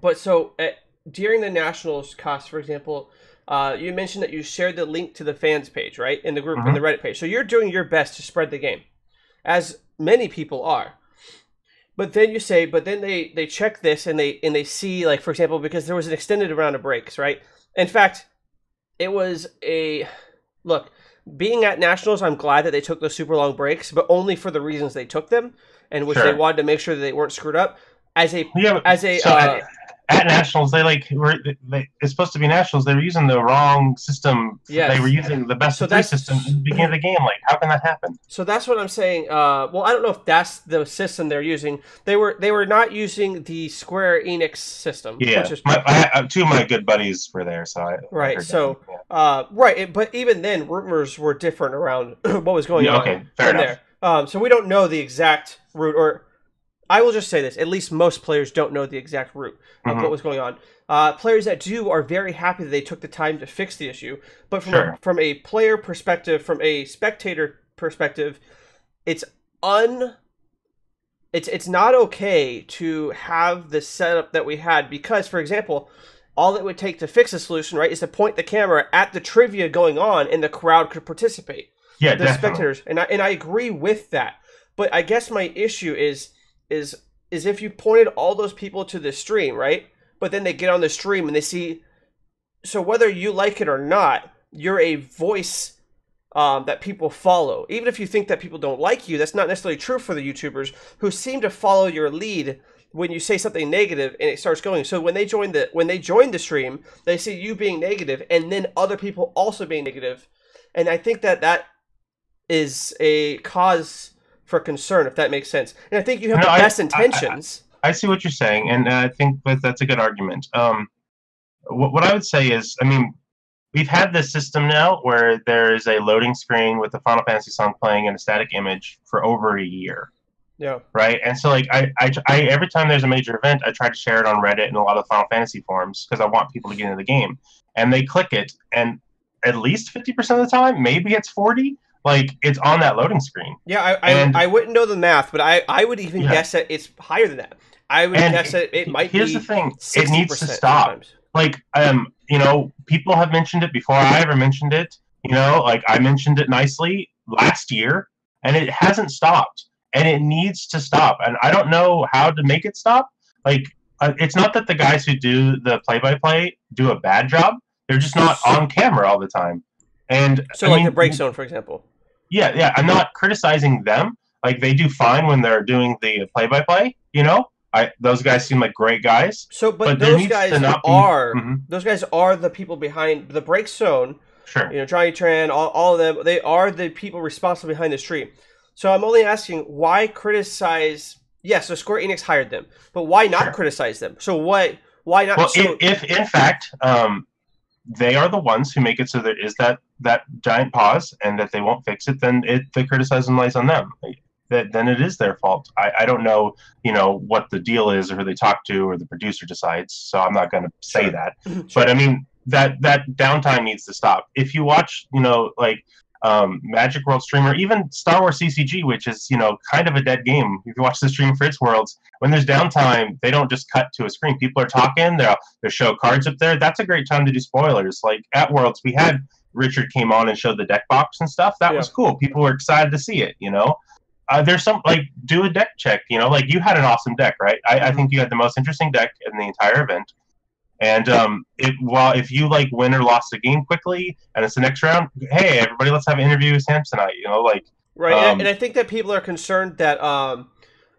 Speaker 1: but so at, during the nationals cost, for example, uh, you mentioned that you shared the link to the fans page, right, in the group mm-hmm. in the Reddit page. So you're doing your best to spread the game, as many people are. But then you say, but then they they check this and they and they see like for example because there was an extended round of breaks, right? In fact, it was a look. Being at nationals, I'm glad that they took those super long breaks, but only for the reasons they took them, and which sure. they wanted to make sure that they weren't screwed up. As a yeah, as a so uh,
Speaker 2: at nationals they like were they, it's supposed to be nationals. They were using the wrong system. Yeah they were using the best so of three system at the beginning of the game. Like how can that happen?
Speaker 1: So that's what i'm saying uh, well i don't know if that's the system they're using. They were they were not using the square enix system
Speaker 2: yeah. is my, I, two of my good buddies were there so I,
Speaker 1: right so yeah. uh, right but even then rumors were different around what was going yeah,
Speaker 2: on okay fair enough.
Speaker 1: there. Um, so we don't know the exact route or I will just say this: at least most players don't know the exact root of mm-hmm. what was going on. Uh, players that do are very happy that they took the time to fix the issue. But from sure. a, from a player perspective, from a spectator perspective, it's un it's it's not okay to have the setup that we had because, for example, all it would take to fix a solution, right, is to point the camera at the trivia going on, and the crowd could participate.
Speaker 2: Yeah,
Speaker 1: the
Speaker 2: definitely.
Speaker 1: spectators, and I and I agree with that. But I guess my issue is is is if you pointed all those people to the stream, right? But then they get on the stream and they see. So whether you like it or not, you're a voice um, that people follow. Even if you think that people don't like you, that's not necessarily true for the YouTubers who seem to follow your lead when you say something negative and it starts going. So when they join the when they join the stream, they see you being negative and then other people also being negative. negative, and I think that that is a cause for concern, if that makes sense. And I think you have no, the best I, intentions.
Speaker 2: I, I, see what you're saying, and I think that that's a good argument. Um, what, what I would say is, I mean, we've had this system now where there is a loading screen with the Final Fantasy song playing and a static image for over a year.
Speaker 1: Yeah.
Speaker 2: Right. And so, like, I, I, I, every time there's a major event, I try to share it on Reddit and a lot of Final Fantasy forums because I want people to get into the game. And they click it, and at least 50% of the time, maybe it's 40, like it's on that loading screen.
Speaker 1: Yeah, I and, I, I, wouldn't know the math, but I, I would even yeah. guess that it's higher than that. I would guess that it might
Speaker 2: here's
Speaker 1: be.
Speaker 2: Here's the thing: it needs to stop. Sometimes. Like, um, you know, people have mentioned it before I ever mentioned it. You know, like I mentioned it nicely last year, and it hasn't stopped, and it needs to stop. And I don't know how to make it stop. Like, uh, it's not that the guys who do the play-by-play do a bad job; they're just not on camera all the time. And
Speaker 1: so, I like mean, the break zone, for example.
Speaker 2: Yeah, yeah. I'm not criticizing them. Like they do fine when they're doing the play-by-play. You know, I those guys seem like great guys.
Speaker 1: So, but, but those guys are be, mm-hmm. those guys are the people behind the break zone.
Speaker 2: Sure.
Speaker 1: You know, Johnny Tran, all, all of them. They are the people responsible behind the stream. So I'm only asking why criticize. Yes, so Square Enix hired them, but why not sure. criticize them? So what? Why not?
Speaker 2: Well,
Speaker 1: so,
Speaker 2: if, if in fact um, they are the ones who make it so there is that that giant pause and that they won't fix it, then it the criticism lies on them. That then it is their fault. I, I don't know, you know, what the deal is or who they talk to or the producer decides. So I'm not going to say sure. that. sure. But I mean that that downtime needs to stop. If you watch, you know, like um, Magic World Streamer, even Star Wars CCG, which is you know kind of a dead game. If you watch the stream for its worlds, when there's downtime, they don't just cut to a screen. People are talking. They'll they show cards up there. That's a great time to do spoilers. Like at Worlds, we had Richard came on and showed the deck box and stuff. That yeah. was cool. People were excited to see it. You know. Uh, there's some like do a deck check, you know, like you had an awesome deck, right? I, I think you had the most interesting deck in the entire event. And um, it, while if you like win or lost a game quickly and it's the next round, hey everybody, let's have an interview with Sam tonight. You know, like
Speaker 1: right. Um, and I think that people are concerned that um,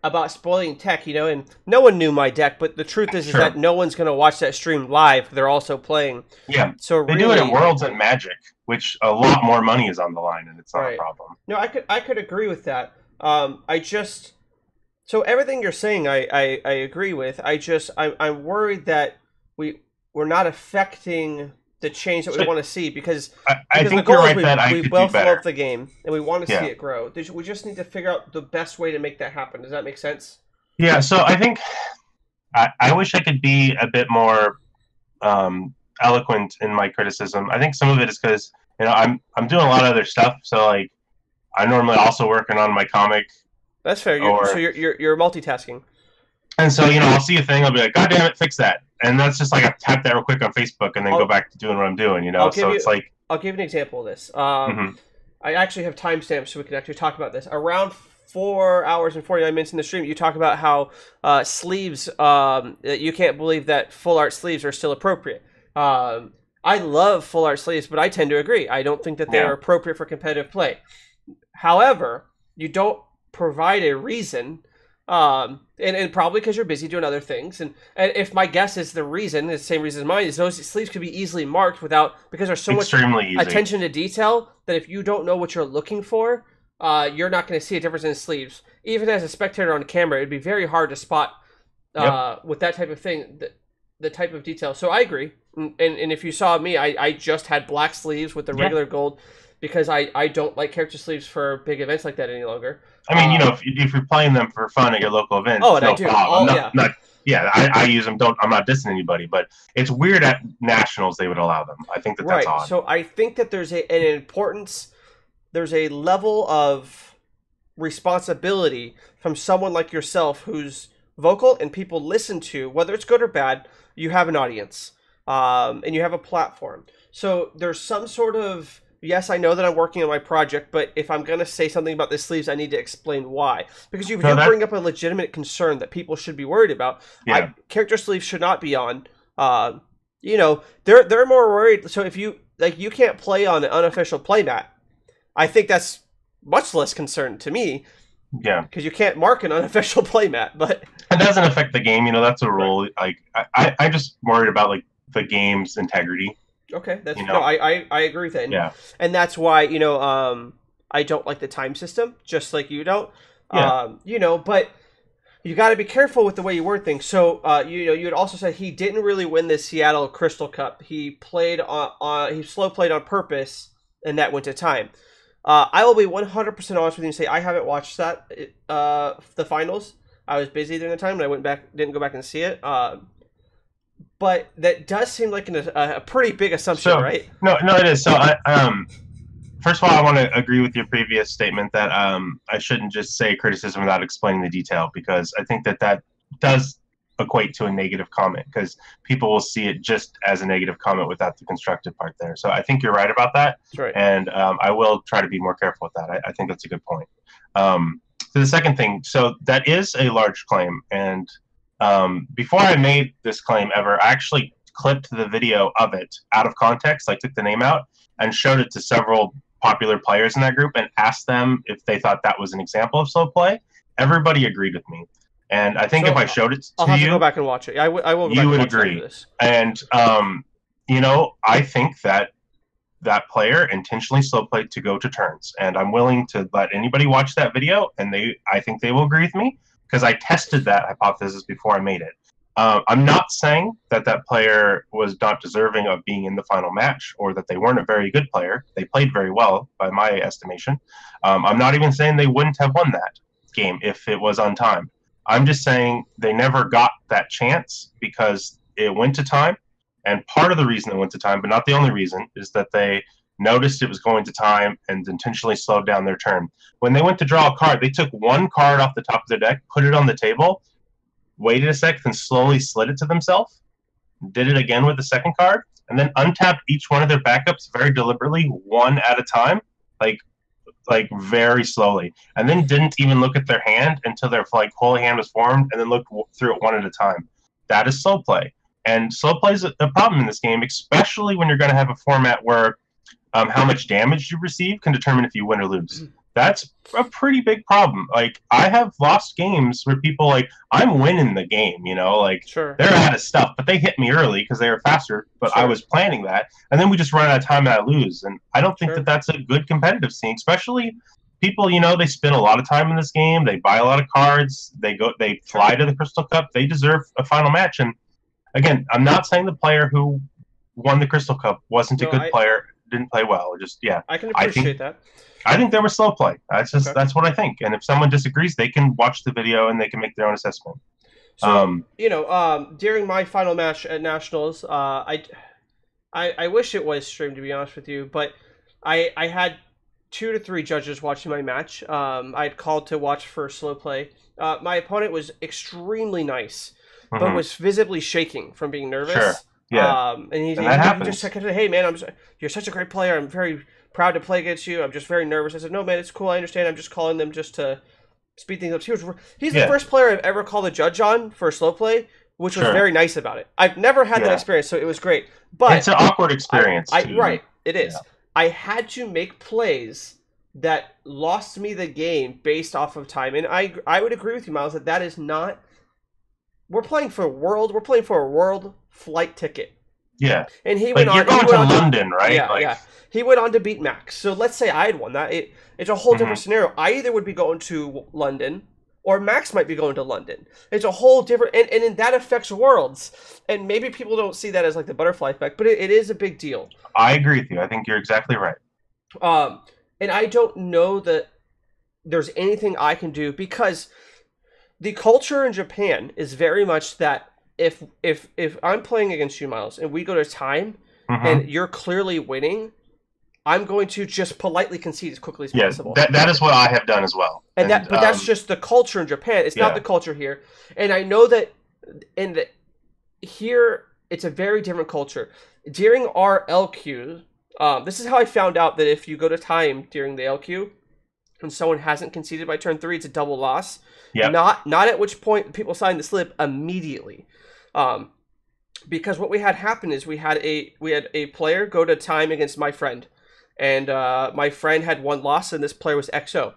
Speaker 1: about spoiling tech, you know, and no one knew my deck, but the truth is, sure. is that no one's going to watch that stream live. They're also playing.
Speaker 2: Yeah. So they really, do it in Worlds and Magic, which a lot more money is on the line, and it's not right. a problem.
Speaker 1: No, I could I could agree with that. Um, I just so everything you're saying, I, I, I agree with. I just I'm I'm worried that we we're not affecting the change that we want to see because,
Speaker 2: I, I because think you're right we, that I we both love
Speaker 1: the game and we want to yeah. see it grow. We just need to figure out the best way to make that happen. Does that make sense?
Speaker 2: Yeah. So I think I, I wish I could be a bit more um, eloquent in my criticism. I think some of it is because you know I'm I'm doing a lot of other stuff. So like I'm normally also working on my comic.
Speaker 1: That's fair. You're, so you're, you're you're multitasking.
Speaker 2: And so you know I'll see a thing I'll be like God damn it fix that and that's just like I tap that real quick on Facebook and then I'll, go back to doing what I'm doing, you know. So you, it's like
Speaker 1: I'll give you an example of this. Um, mm-hmm. I actually have timestamps so we can actually talk about this. Around four hours and 49 minutes in the stream, you talk about how uh, sleeves, um, you can't believe that full art sleeves are still appropriate. Um, I love full art sleeves, but I tend to agree. I don't think that they yeah. are appropriate for competitive play. However, you don't provide a reason um, and, and probably because you're busy doing other things. And, and if my guess is the reason, the same reason as mine, is those sleeves could be easily marked without because there's so Extremely much easy. attention to detail that if you don't know what you're looking for, uh, you're not going to see a difference in the sleeves. Even as a spectator on camera, it'd be very hard to spot uh, yep. with that type of thing, the, the type of detail. So I agree. And, and, and if you saw me, I, I just had black sleeves with the regular gold because I, I don't like character sleeves for big events like that any longer.
Speaker 2: I mean, um, you know, if, if, you're playing them for fun at your local event, oh, no I do. Oh, not, yeah. Not, yeah, I, I, use them. Don't I'm not dissing anybody, but it's weird at nationals they would allow them. I think that that's right. odd.
Speaker 1: So I think that there's a, an importance, there's a level of responsibility from someone like yourself who's vocal and people listen to, whether it's good or bad. You have an audience, um, and you have a platform. So there's some sort of yes, I know that I'm working on my project, but if I'm going to say something about the sleeves, I need to explain why. Because you, no, you bring up a legitimate concern that people should be worried about. Yeah. I, character sleeves should not be on. Uh, you know, they're they're more worried. So if you like, you can't play on an unofficial playmat. I think that's much less concern to me.
Speaker 2: Yeah,
Speaker 1: because you can't mark an unofficial playmat, but
Speaker 2: it doesn't affect the game. You know, that's a rule. Like I, I just worried about like the game's integrity.
Speaker 1: Okay, that's you know? no, I, I I agree with that. And,
Speaker 2: yeah,
Speaker 1: and that's why you know um I don't like the time system, just like you don't. Yeah. Um, you know, but you got to be careful with the way you word things. So, uh, you know, you had also said he didn't really win the Seattle Crystal Cup. He played on, on he slow played on purpose, and that went to time. Uh, I will be 100% honest with you and say I haven't watched that uh, the finals. I was busy during the time, and I went back, didn't go back and see it. Uh, but that does seem like an, a, a pretty big assumption,
Speaker 2: so,
Speaker 1: right?
Speaker 2: No, no, it is. So, I, um, first of all, I want to agree with your previous statement that um, I shouldn't just say criticism without explaining the detail because I think that that does equate to a negative comment because people will see it just as a negative comment without the constructive part there. So I think you're right about that.
Speaker 1: Right.
Speaker 2: And um, I will try to be more careful with that. I, I think that's a good point. Um, so the second thing, so that is a large claim, and um, before I made this claim ever, I actually clipped the video of it out of context. I took the name out and showed it to several popular players in that group and asked them if they thought that was an example of slow play. Everybody agreed with me. And I think so, if I showed it to
Speaker 1: I'll have
Speaker 2: you,
Speaker 1: to go back and watch it. I, w- I will.
Speaker 2: you would agree. And um, you know, I think that that player intentionally slow played to go to turns, and I'm willing to let anybody watch that video, and they, I think they will agree with me because I tested that hypothesis before I made it. Um, I'm not saying that that player was not deserving of being in the final match or that they weren't a very good player. They played very well, by my estimation. Um, I'm not even saying they wouldn't have won that game if it was on time. I'm just saying they never got that chance because it went to time. And part of the reason it went to time, but not the only reason, is that they noticed it was going to time and intentionally slowed down their turn. When they went to draw a card, they took one card off the top of their deck, put it on the table, waited a sec, then slowly slid it to themselves, did it again with the second card, and then untapped each one of their backups very deliberately, one at a time, like like very slowly, and then didn't even look at their hand until their like whole hand was formed, and then looked through it one at a time. That is slow play. And slow play is a problem in this game, especially when you're going to have a format where um, how much damage you receive can determine if you win or lose. that's a pretty big problem. Like I have lost games where people like I'm winning the game, you know, like
Speaker 1: sure.
Speaker 2: they're out of stuff, but they hit me early because they were faster. But sure. I was planning that, and then we just run out of time and I lose. And I don't think sure. that that's a good competitive scene, especially people. You know, they spend a lot of time in this game. They buy a lot of cards. They go, they fly to the Crystal Cup. They deserve a final match. And again, I'm not saying the player who won the Crystal Cup wasn't no, a good I, player, didn't play well. Just yeah,
Speaker 1: I can appreciate I think,
Speaker 2: that. I think there was slow play. That's just okay. that's what I think. And if someone disagrees, they can watch the video and they can make their own assessment.
Speaker 1: So um, you know, um, during my final match at nationals, uh, I, I, I wish it was streamed to be honest with you, but I I had two to three judges watching my match. Um, I had called to watch for slow play. Uh, my opponent was extremely nice, mm-hmm. but was visibly shaking from being nervous. Sure.
Speaker 2: Yeah.
Speaker 1: Um, and he, and he, he just said, "Hey man, I'm just, you're such a great player. I'm very proud to play against you. I'm just very nervous. I said, no, man, it's cool. I understand. I'm just calling them just to speed things up. He was, he's yeah. the first player I've ever called a judge on for a slow play, which sure. was very nice about it. I've never had yeah. that experience, so it was great. But
Speaker 2: it's an awkward experience.
Speaker 1: I, I, right, it is. Yeah. I had to make plays that lost me the game based off of time, and I I would agree with you, Miles, that that is not. We're playing for a world. We're playing for a world flight ticket.
Speaker 2: Yeah.
Speaker 1: And he went
Speaker 2: like,
Speaker 1: on.
Speaker 2: You're going to London, right?
Speaker 1: Yeah, like, yeah. He went on to beat Max. So let's say I had won that. It, it's a whole mm-hmm. different scenario. I either would be going to London or Max might be going to London. It's a whole different, and, and, and that affects worlds. And maybe people don't see that as like the butterfly effect, but it, it is a big deal.
Speaker 2: I agree with you. I think you're exactly right.
Speaker 1: Um, and I don't know that there's anything I can do because the culture in Japan is very much that if if if I'm playing against you, Miles, and we go to time, mm-hmm. and you're clearly winning, I'm going to just politely concede as quickly as
Speaker 2: yeah,
Speaker 1: possible.
Speaker 2: That, that is what I have done as well.
Speaker 1: And, and that, but um, that's just the culture in Japan. It's yeah. not the culture here. And I know that in the here, it's a very different culture. During our LQ, um, this is how I found out that if you go to time during the LQ, and someone hasn't conceded by turn three, it's a double loss.
Speaker 2: Yeah.
Speaker 1: Not not at which point people sign the slip immediately. Um, because what we had happen is we had a we had a player go to time against my friend and uh, my friend had one loss, and this player was XO.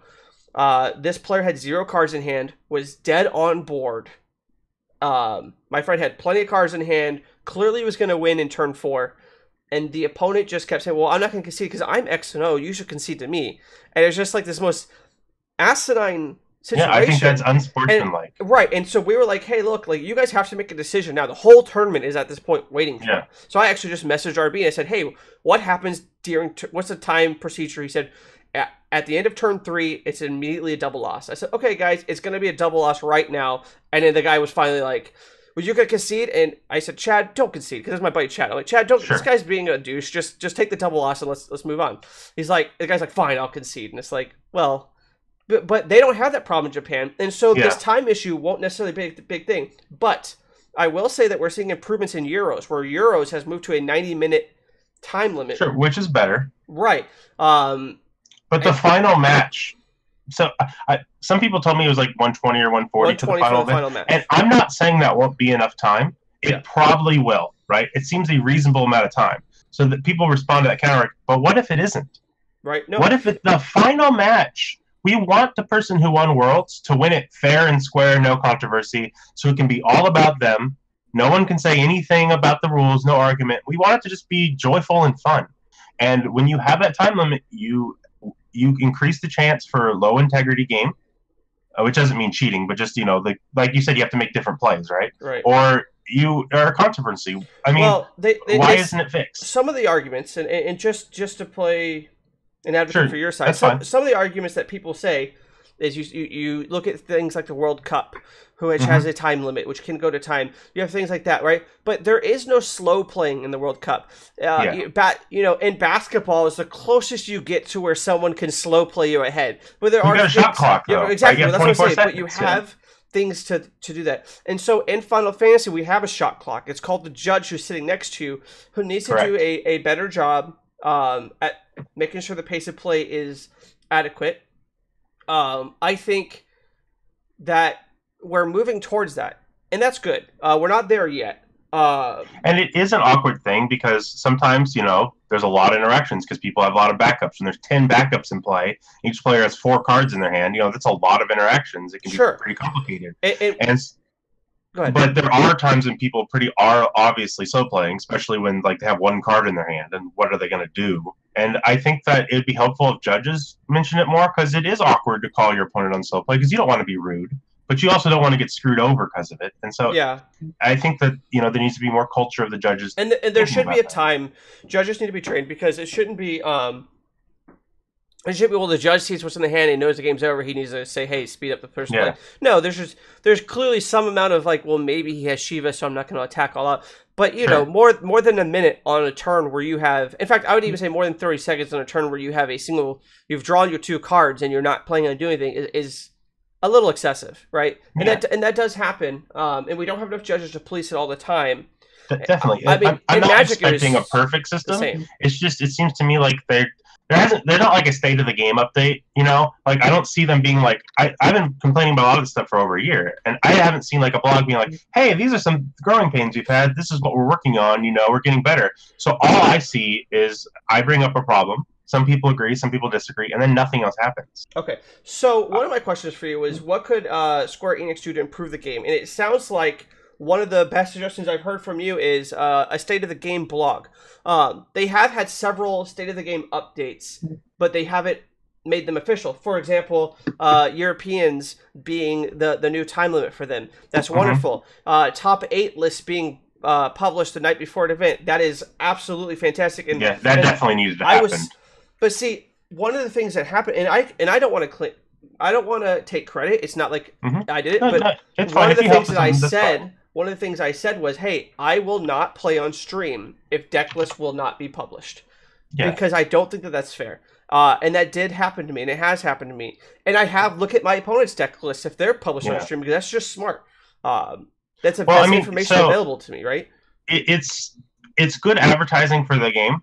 Speaker 1: Uh, this player had zero cards in hand, was dead on board. Um, my friend had plenty of cards in hand, clearly was going to win in turn four, and the opponent just kept saying, "Well, I'm not going to concede because I'm X and O. You should concede to me." And it's just like this most asinine situation.
Speaker 2: Yeah, I think that's unsportsmanlike.
Speaker 1: And, right, and so we were like, "Hey, look, like you guys have to make a decision now. The whole tournament is at this point waiting for."
Speaker 2: Yeah.
Speaker 1: So I actually just messaged RB and I said, "Hey, what happens during? What's the time procedure?" He said, at, "At the end of turn three, it's immediately a double loss." I said, "Okay, guys, it's going to be a double loss right now." And then the guy was finally like. Would you gonna concede? And I said, Chad, don't concede, because that's my buddy Chad. I'm like, Chad, don't. Sure. This guy's being a douche. Just, just take the double loss and let's let's move on. He's like, the guy's like, fine, I'll concede. And it's like, well, but, but they don't have that problem in Japan, and so yeah. this time issue won't necessarily be the big thing. But I will say that we're seeing improvements in Euros, where Euros has moved to a 90 minute time limit.
Speaker 2: Sure, which is better.
Speaker 1: Right. Um,
Speaker 2: but the and, final match. So I, some people told me it was like 120 or 140 to the final, the final match. And I'm not saying that won't be enough time. It yeah. probably will, right? It seems a reasonable amount of time. So that people respond to that counter. But what if it isn't?
Speaker 1: Right. No.
Speaker 2: What if it, the final match we want the person who won Worlds to win it fair and square, no controversy, so it can be all about them. No one can say anything about the rules, no argument. We want it to just be joyful and fun. And when you have that time limit, you you increase the chance for low integrity game, uh, which doesn't mean cheating, but just you know, the, like you said, you have to make different plays, right?
Speaker 1: Right.
Speaker 2: Or you are a controversy. I mean, well, they, they, why isn't it fixed?
Speaker 1: Some of the arguments, and, and just just to play an advocate sure, for your side. Some, some, of the arguments that people say is you, you, you look at things like the World Cup, which mm-hmm. has a time limit, which can go to time. You have things like that, right? But there is no slow playing in the World Cup. Uh, yeah. you, bat, you know, in basketball is the closest you get to where someone can slow play you ahead. But there
Speaker 2: you
Speaker 1: are
Speaker 2: got a shot clock, though.
Speaker 1: Yeah, exactly. That's what I'm saying. Seconds, but you have. Yeah things to to do that. And so in Final Fantasy, we have a shot clock. It's called the judge who's sitting next to you, who needs Correct. to do a, a better job um, at making sure the pace of play is adequate. Um, I think that we're moving towards that, and that's good. Uh, we're not there yet. Uh,
Speaker 2: and it is an awkward thing because sometimes you know there's a lot of interactions because people have a lot of backups, and there's ten backups in play. Each player has four cards in their hand. You know, that's a lot of interactions. It can
Speaker 1: Sure.
Speaker 2: be pretty complicated.
Speaker 1: And, and-
Speaker 2: And. But there are times when people pretty are obviously so playing, especially when like they have one card in their hand, and what are they going to do? And I think that it'd be helpful if judges mention it more because it is awkward to call your opponent on slow play because you don't want to be rude, but you also don't want to get screwed over because of it. And so
Speaker 1: yeah,
Speaker 2: I think that you know there needs to be more culture of the judges.
Speaker 1: and, th- and there should be a
Speaker 2: that.
Speaker 1: time judges need to be trained because it shouldn't be um it should be well the judge sees what's in the hand and knows the game's over he needs to say hey speed up the person.
Speaker 2: Yeah.
Speaker 1: play no there's just there's clearly some amount of like well maybe he has shiva so i'm not going to attack all out. But you know more more than a minute on a turn where you have in fact i would even say more than 30 seconds on a turn where you have a single you've drawn your two cards and you're not planning on doing anything is, is a little excessive right? And
Speaker 2: Yeah.
Speaker 1: that and that does happen um, and we don't have enough judges to police it all the time.
Speaker 2: De- definitely,
Speaker 1: I mean,
Speaker 2: I'm, I'm not
Speaker 1: Magic,
Speaker 2: expecting a perfect system. It's just it seems to me like they're there hasn't they're not like a state of the game update. You know, like I don't see them being like I I've been complaining about a lot of this stuff for over a year, and I haven't seen like a blog being like, hey, these are some growing pains we've had. This is what we're working on. You know, we're getting better. So all I see is I bring up a problem. Some people agree, some people disagree, and then nothing else happens.
Speaker 1: Okay, so one of my questions for you is, what could uh, Square Enix do to improve the game? And it sounds like one of the best suggestions I've heard from you is uh, a state of the game blog. Um, they have had several state of the game updates, but they haven't made them official. For example, uh, Europeans being the the new time limit for them. That's
Speaker 2: Mhm.
Speaker 1: wonderful. Uh, top eight lists being uh, published the night before an event. That is absolutely fantastic. And
Speaker 2: Yeah, that
Speaker 1: and
Speaker 2: definitely needed to
Speaker 1: I
Speaker 2: happen.
Speaker 1: was, but see, one of the things that happened, and I and I don't want to claim, I don't want to take credit. It's not like
Speaker 2: Mhm.
Speaker 1: I did it,
Speaker 2: No,
Speaker 1: but
Speaker 2: no, it's
Speaker 1: one
Speaker 2: fine.
Speaker 1: of the things that I said,
Speaker 2: fine.
Speaker 1: One of the things I said was, "Hey, I will not play on stream if deck lists will not be published
Speaker 2: Yeah.
Speaker 1: because I don't think that that's fair." Uh, and that did happen to me, and it has happened to me. And I have look at my opponent's deck list if they're published on stream because that's just smart. Um, that's a
Speaker 2: Well, I mean,
Speaker 1: information
Speaker 2: so-
Speaker 1: available to me, right?
Speaker 2: it, it's it's good advertising for the game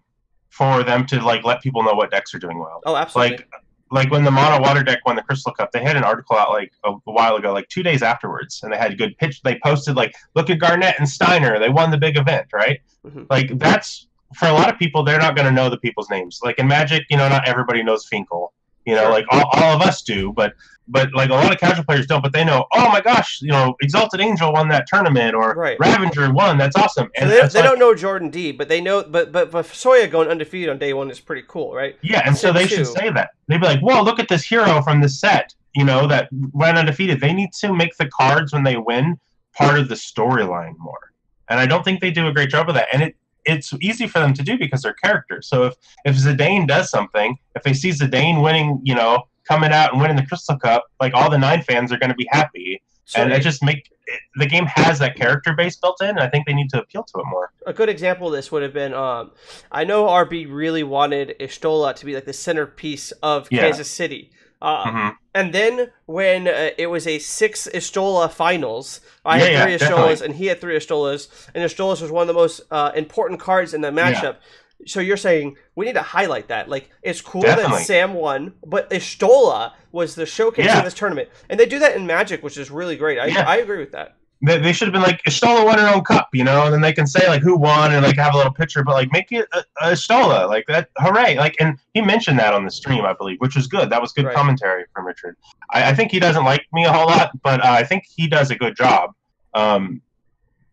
Speaker 2: for them to like let people know what decks are doing well.
Speaker 1: Oh, absolutely.
Speaker 2: Like like when the mono water deck won the Crystal Cup, they had an article out like a, a while ago, like two days afterwards, and they had good pitch. They posted like, "Look at Garnet and Steiner, they won the big event, right?"
Speaker 1: Mhm.
Speaker 2: Like that's for a lot of people, they're not going to know the people's names. Like in Magic, you know, not everybody knows Finkel. You know, like all, all of us do, but but like a lot of casual players don't. But they know, oh my gosh, you know, Exalted Angel won that tournament, or
Speaker 1: Right.
Speaker 2: Ravager won. That's awesome.
Speaker 1: So they, they
Speaker 2: like-
Speaker 1: don't know Jordan D, but they know. But but but Soya going undefeated on day one is pretty cool, right?
Speaker 2: Yeah, and so they should say that. They'd be like, "Whoa, look at this hero from the set, you know, that went undefeated." They need to make the cards when they win part of the storyline more, and I don't think they do a great job of that. And it it's easy for them to do because they're characters. So if if Zidane does something, if they see Zidane winning, you know, coming out and winning the Crystal Cup, like all the nine fans are going to be happy,
Speaker 1: So
Speaker 2: and it just make it, the game has that character base built in, and I think they need to appeal to it more.
Speaker 1: a good example of this would have been um, I know RB really wanted Istola to be like the centerpiece of
Speaker 2: Yeah.
Speaker 1: Kansas City. Uh,
Speaker 2: hmm
Speaker 1: And then when uh, it was a six Istola finals, I had three
Speaker 2: yeah,
Speaker 1: Istolas
Speaker 2: definitely.
Speaker 1: and he had three Istolas, and Istolas was one of the most uh, important cards in the matchup. So you're saying we need to highlight that. Like it's cool
Speaker 2: Definitely.
Speaker 1: that Sam won, but Istola was the showcase
Speaker 2: Yeah.
Speaker 1: of this tournament, and they do that in Magic, which is really great. I,
Speaker 2: Yeah.
Speaker 1: I agree with that.
Speaker 2: They, they should have been like Estola won her own cup, you know, and then they can say like who won and like have a little picture, but like make it a, a Estola, like that, hooray! Like, and he mentioned that on the stream, I believe, which was good. That was good
Speaker 1: Right.
Speaker 2: commentary from Richard. I, I think he doesn't like me a whole lot, but uh, I think he does a good job. Um,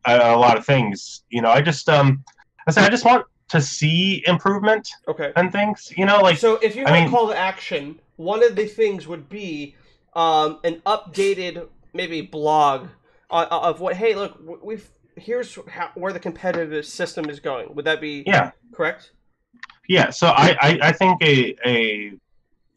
Speaker 2: at a lot of things, you know. I just um, I said I just want to see improvement
Speaker 1: Okay.
Speaker 2: and things, you know, like
Speaker 1: so if you
Speaker 2: I
Speaker 1: had a
Speaker 2: mean-
Speaker 1: call to action, one of the things would be um, an updated maybe blog uh, of what. Hey, look, we've here's how, where the competitive system is going. Would that be
Speaker 2: yeah.
Speaker 1: correct?
Speaker 2: Yeah, so I, I, I think a a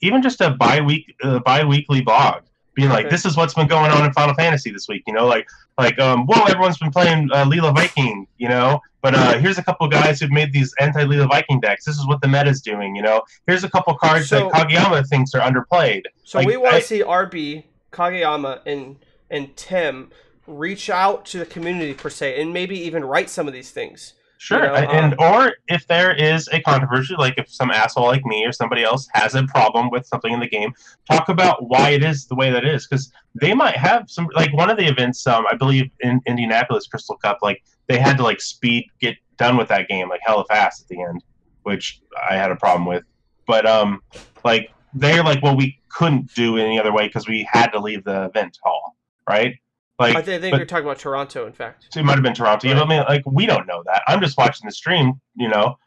Speaker 2: even just a bi week uh, bi weekly blog being like
Speaker 1: Okay.
Speaker 2: this is what's been going on in Final Fantasy this week, you know, like like um whoa everyone's been playing uh, Leela Viking, you know, but uh here's a couple guys who've made these anti Leela Viking decks. This is what the meta's doing, you know. Here's a couple cards
Speaker 1: So-
Speaker 2: that Kageyama thinks are underplayed.
Speaker 1: So
Speaker 2: Like,
Speaker 1: we want to see RB Kageyama and and Tim reach out to the community per se, and maybe even write some of these things.
Speaker 2: Sure,
Speaker 1: You know,
Speaker 2: and
Speaker 1: um,
Speaker 2: or if there is a controversy, like if some asshole like me or somebody else has a problem with something in the game, talk about why it is the way that it is, because they might have some. Like one of the events, um, I believe in Indianapolis Crystal Cup, like they had to like speed get done with that game like hella fast at the end, which I had a problem with. But um, like they're like, well, we couldn't do any other way because we had to leave the event hall, right? Like,
Speaker 1: I think,
Speaker 2: but-
Speaker 1: you're talking about Toronto, in fact.
Speaker 2: it might have been Toronto. You know I mean? Like we don't know that. I'm just watching the stream, you know,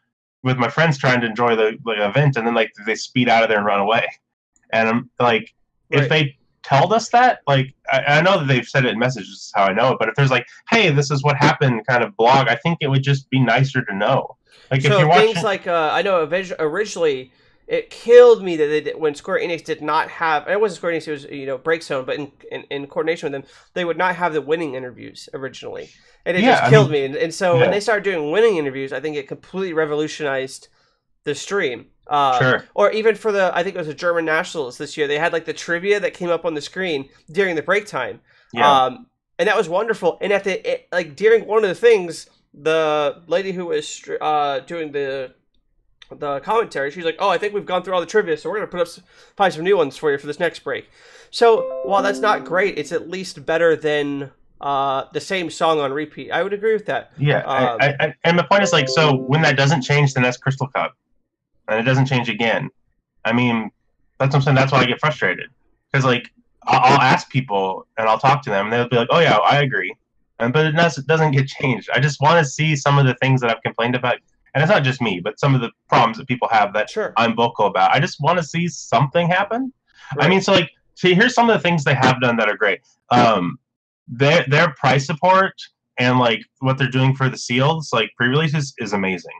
Speaker 2: with my friends trying to enjoy the like, event, and then like they speed out of there and run away. And I'm like, if they told us that, like I, I know that they've said it in messages, how I know it. But if there's like, hey, this is what happened, kind of blog, I think it would just be nicer to know. Like if
Speaker 1: so
Speaker 2: you're watching,
Speaker 1: things like uh, I know originally it killed me that they did, when Square Enix did not have it wasn't Square Enix it was you know Breakzone but in, in, in coordination with them they would not have the winning interviews originally. And it
Speaker 2: Yeah,
Speaker 1: just
Speaker 2: I
Speaker 1: killed me. And, and so
Speaker 2: yeah.
Speaker 1: when they started doing winning interviews I think it completely revolutionized the stream. Uh,
Speaker 2: sure,
Speaker 1: or even for the I think it was the German Nationals this year they had like the trivia that came up on the screen during the break time.
Speaker 2: Yeah,
Speaker 1: um, and that was wonderful. And at the it, like during one of the things, the lady who was uh, doing the the commentary, she's like, "Oh, I think we've gone through all the trivia, so we're gonna put up s- find some new ones for you for this next break." So while that's not great, it's at least better than uh, the same song on repeat. I would agree with that.
Speaker 2: yeah.
Speaker 1: um,
Speaker 2: I, I, and the point is like, so when that doesn't change, then that's Crystal Cup, and it doesn't change again. I mean, that's what I'm saying. That's why I get frustrated because like I'll, I'll ask people and I'll talk to them, and they'll be like, "Oh yeah, I agree," and but it doesn't get changed. I just want to see some of the things that I've complained about, and it's not just me, but some of the problems that people have that
Speaker 1: Sure.
Speaker 2: I'm vocal about. I just want to see something happen. I mean, so like, see, here's some of the things they have done that are great. Um, their their price support and like what they're doing for the seals, like pre-releases, is amazing.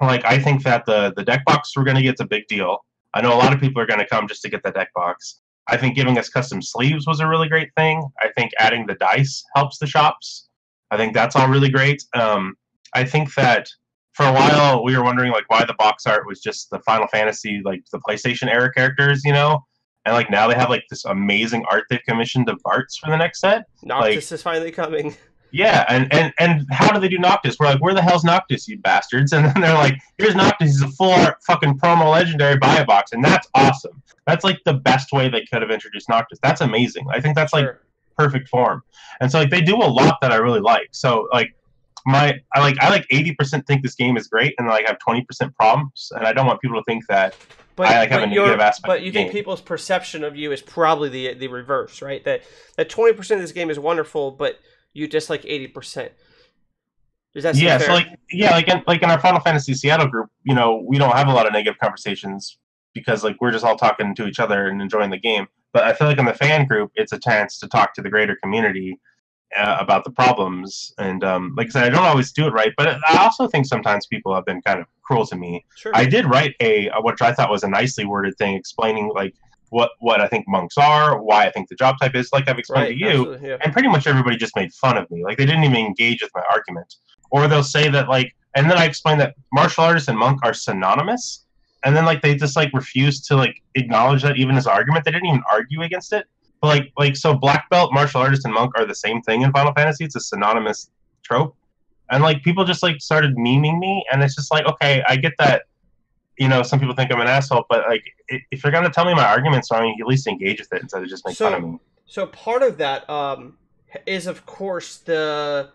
Speaker 2: Like, I think that the the deck box we're gonna get's a big deal. I know a lot of people are gonna come just to get the deck box. I think giving us custom sleeves was a really great thing. I think adding the dice helps the shops. I think that's all really great. Um, I think that for a while we were wondering like why the box art was just the Final Fantasy like the PlayStation era characters, you know, and like now they have like this amazing art they've commissioned of Bartz for the next set.
Speaker 1: Noctis is finally coming.
Speaker 2: Yeah, and and and how do they do Noctis? We're like, where the hell's Noctis, you bastards? And then they're like, here's Noctis. He's a full art fucking promo legendary buy box, and that's awesome. That's like the best way they could have introduced Noctis. That's amazing. I think that's like perfect form. And so like they do a lot that I really like. So like my I like I like eighty percent think this game is great and like have twenty percent problems. And I don't want people to think that
Speaker 1: But,
Speaker 2: I, like, have
Speaker 1: but
Speaker 2: a
Speaker 1: you're-
Speaker 2: negative aspect
Speaker 1: But you think people's perception of you is probably the the reverse, right? That that twenty percent of this game is wonderful, but you dislike eighty percent. Does that
Speaker 2: yeah,
Speaker 1: fair?
Speaker 2: so like yeah, like in, like in our Final Fantasy Seattle group, you know, we don't have a lot of negative conversations because like we're just all talking to each other and enjoying the game. But I feel like in the fan group, it's a chance to talk to the greater community uh, about the problems. And um, like I said, I don't always do it right, but I also think sometimes people have been kind of cruel to me.
Speaker 1: sure.
Speaker 2: I did write a what I thought was a nicely worded thing explaining like what what I think monks are, why I think the job type is, like I've explained
Speaker 1: right,
Speaker 2: to you
Speaker 1: yeah.
Speaker 2: and pretty much everybody just made fun of me. Like they didn't even engage with my argument, or they'll say that like, and then I explain that martial artist and monk are synonymous, and then like they just like refuse to like acknowledge that even as argument. They didn't even argue against it. Like like so, black belt, martial artist, and monk are the same thing in Final Fantasy. It's a synonymous trope, and like people just like started memeing me, and it's just like okay, I get that. You know, some people think I'm an asshole, but like, if you're gonna tell me my argument's wrong, you at least engage with it instead of just make
Speaker 1: So-
Speaker 2: fun of me.
Speaker 1: So part of that um, is, of course, the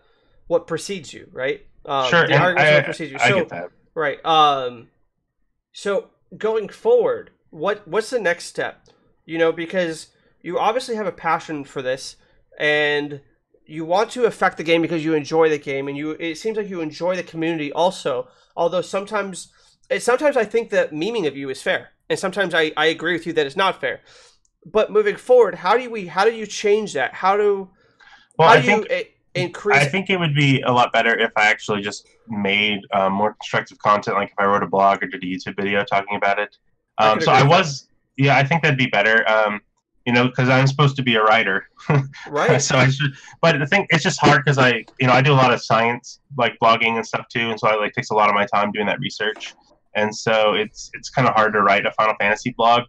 Speaker 1: what precedes you, right? Um,
Speaker 2: sure,
Speaker 1: the arguments
Speaker 2: I,
Speaker 1: what precedes you.
Speaker 2: I
Speaker 1: so
Speaker 2: get that.
Speaker 1: right. Um, so going forward, what what's the next step? You know, because you obviously have a passion for this, and you want to affect the game because you enjoy the game, and you it seems like you enjoy the community also. Although sometimes, sometimes I think that memeing of you is fair, and sometimes I, I agree with you that it's not fair. But moving forward, how do we how do you change that? How do
Speaker 2: Well,
Speaker 1: how
Speaker 2: I
Speaker 1: do
Speaker 2: think
Speaker 1: you i- increase?
Speaker 2: I think it would be a lot better if I actually just made um, more constructive content, like if I wrote a blog or did a YouTube video talking about it. Um,
Speaker 1: could
Speaker 2: so I
Speaker 1: with that.
Speaker 2: was, yeah, I think that'd be better. Um, you know, because I'm supposed to be a writer,
Speaker 1: right?
Speaker 2: so I should. But the thing, it's just hard because I, you know, I do a lot of science, like blogging and stuff too, and so I like takes a lot of my time doing that research, and so it's it's kind of hard to write a Final Fantasy blog.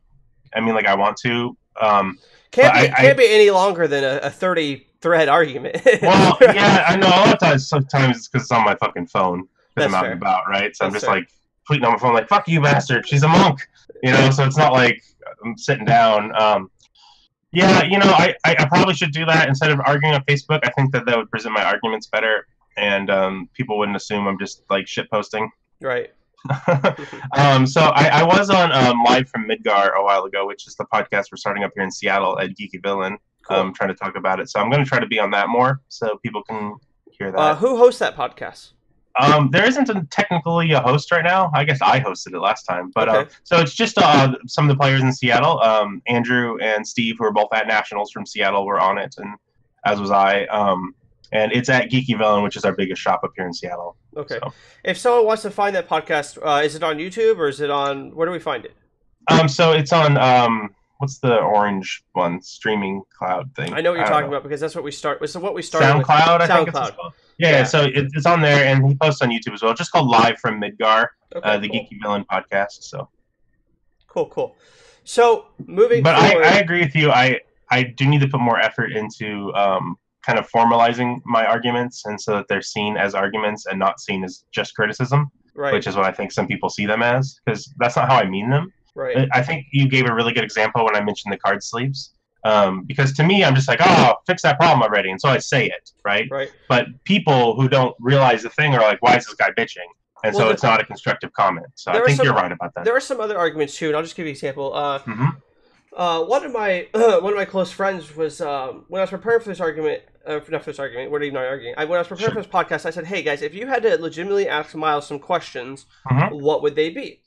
Speaker 2: I mean, like I want to. Um,
Speaker 1: Can't be
Speaker 2: I- I-
Speaker 1: can't be any longer than a, a thirty thread argument.
Speaker 2: well, yeah, I know. A lot of times, sometimes it's because it's on my fucking phone because I'm out and about, right? So I'm just
Speaker 1: fair.
Speaker 2: like tweeting on my phone, like "fuck you, bastard." She's a monk, you know. So it's not like I'm sitting down. Um, yeah, you know, I, I, probably should do that instead of arguing on Facebook. I think that that would present my arguments better, and um, people wouldn't assume I'm just like shit posting.
Speaker 1: right.
Speaker 2: um, so I, I, was on um, live from Midgar a while ago, which is the podcast we're starting up here in Seattle at Geeky Villain. Cool. Um, trying to talk about it. So I'm going to try to be on that more, so people can hear that. Uh,
Speaker 1: who hosts that podcast?
Speaker 2: Um, there isn't a, technically a host right now. I guess I hosted it last time, but uh, okay. uh, so it's just uh, some of the players in Seattle. Um, Andrew and Steve, who are both at Nationals from Seattle, were on it, and as was I. Um, and it's at Geeky Villain, which is our biggest shop up here in Seattle.
Speaker 1: Okay. So. If someone wants to find that podcast, uh, is it on YouTube or is it on where do we find it?
Speaker 2: Um, so it's on um, what's the orange one streaming cloud thing?
Speaker 1: I know what you're talking know. about because that's what we start. With so what we started
Speaker 2: SoundCloud, with. I SoundCloud. Think it's called. Yeah, yeah, so it, it's on there, and he posts on YouTube as well. Just called Live from Midgar, okay, uh, the cool. Geeky Villain podcast. So
Speaker 1: cool, cool. So moving,
Speaker 2: but forward... I, I agree with you. I I do need to put more effort into um, kind of formalizing my arguments and so that they're seen as arguments and not seen as just criticism right. which is what i think some people see them as because that's not how i mean them
Speaker 1: right
Speaker 2: i think you gave a really good example when i mentioned the card sleeves um, because to me i'm just like oh fix that problem already and so i say it right
Speaker 1: right
Speaker 2: but people who don't realize the thing are like why is this guy bitching and well, so it's not a constructive comment so i think some, you're right about that
Speaker 1: there are some other arguments too and i'll just give you an example uh, mm-hmm. Uh, one of my one of my close friends was um, when I was preparing for this argument uh, not for this argument. What are you not arguing? I, when I was preparing sure. for this podcast, I said, "Hey guys, if you had to legitimately ask Miles some questions, mm-hmm. what would they be?"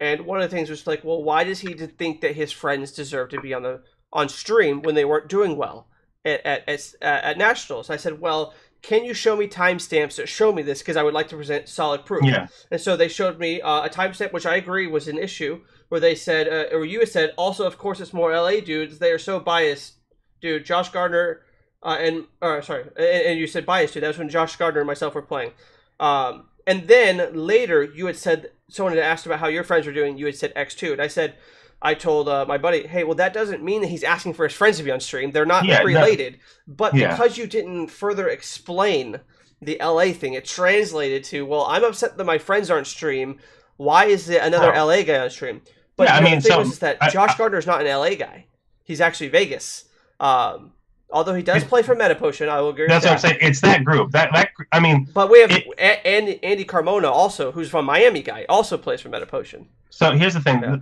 Speaker 1: And one of the things was like, "Well, why does he think that his friends deserve to be on the on stream when they weren't doing well at at at, at nationals?" I said, "Well." Can you show me timestamps that show me this? Because I would like to present solid proof.
Speaker 2: Yeah.
Speaker 1: And so they showed me uh, a timestamp, which I agree was an issue, where they said, uh, or you had said, also, of course, it's more LA dudes. They are so biased. Dude, Josh Gardner uh, and or sorry, and, and, you said bias dude. That was when Josh Gardner and myself were playing. Um, and then later, you had said someone had asked about how your friends were doing. You had said X two, and I said, I told uh, my buddy, hey, well, that doesn't mean that he's asking for his friends to be on stream. They're not yeah, related. No. But yeah. because you didn't further explain the LA thing, it translated to, well, I'm upset that my friends aren't stream. Why is it another oh. LA guy on stream? But yeah, I mean, the thing so, was that I, Josh Gardner is not an LA guy. He's actually Vegas. Um, Although he does play for Metapotion, I will agree.
Speaker 2: That's what I'm saying. It's that group. That that I mean.
Speaker 1: But we have it, a- Andy, Andy Carmona also, who's from Miami guy, also plays for Metapotion.
Speaker 2: So here's the thing. Yeah.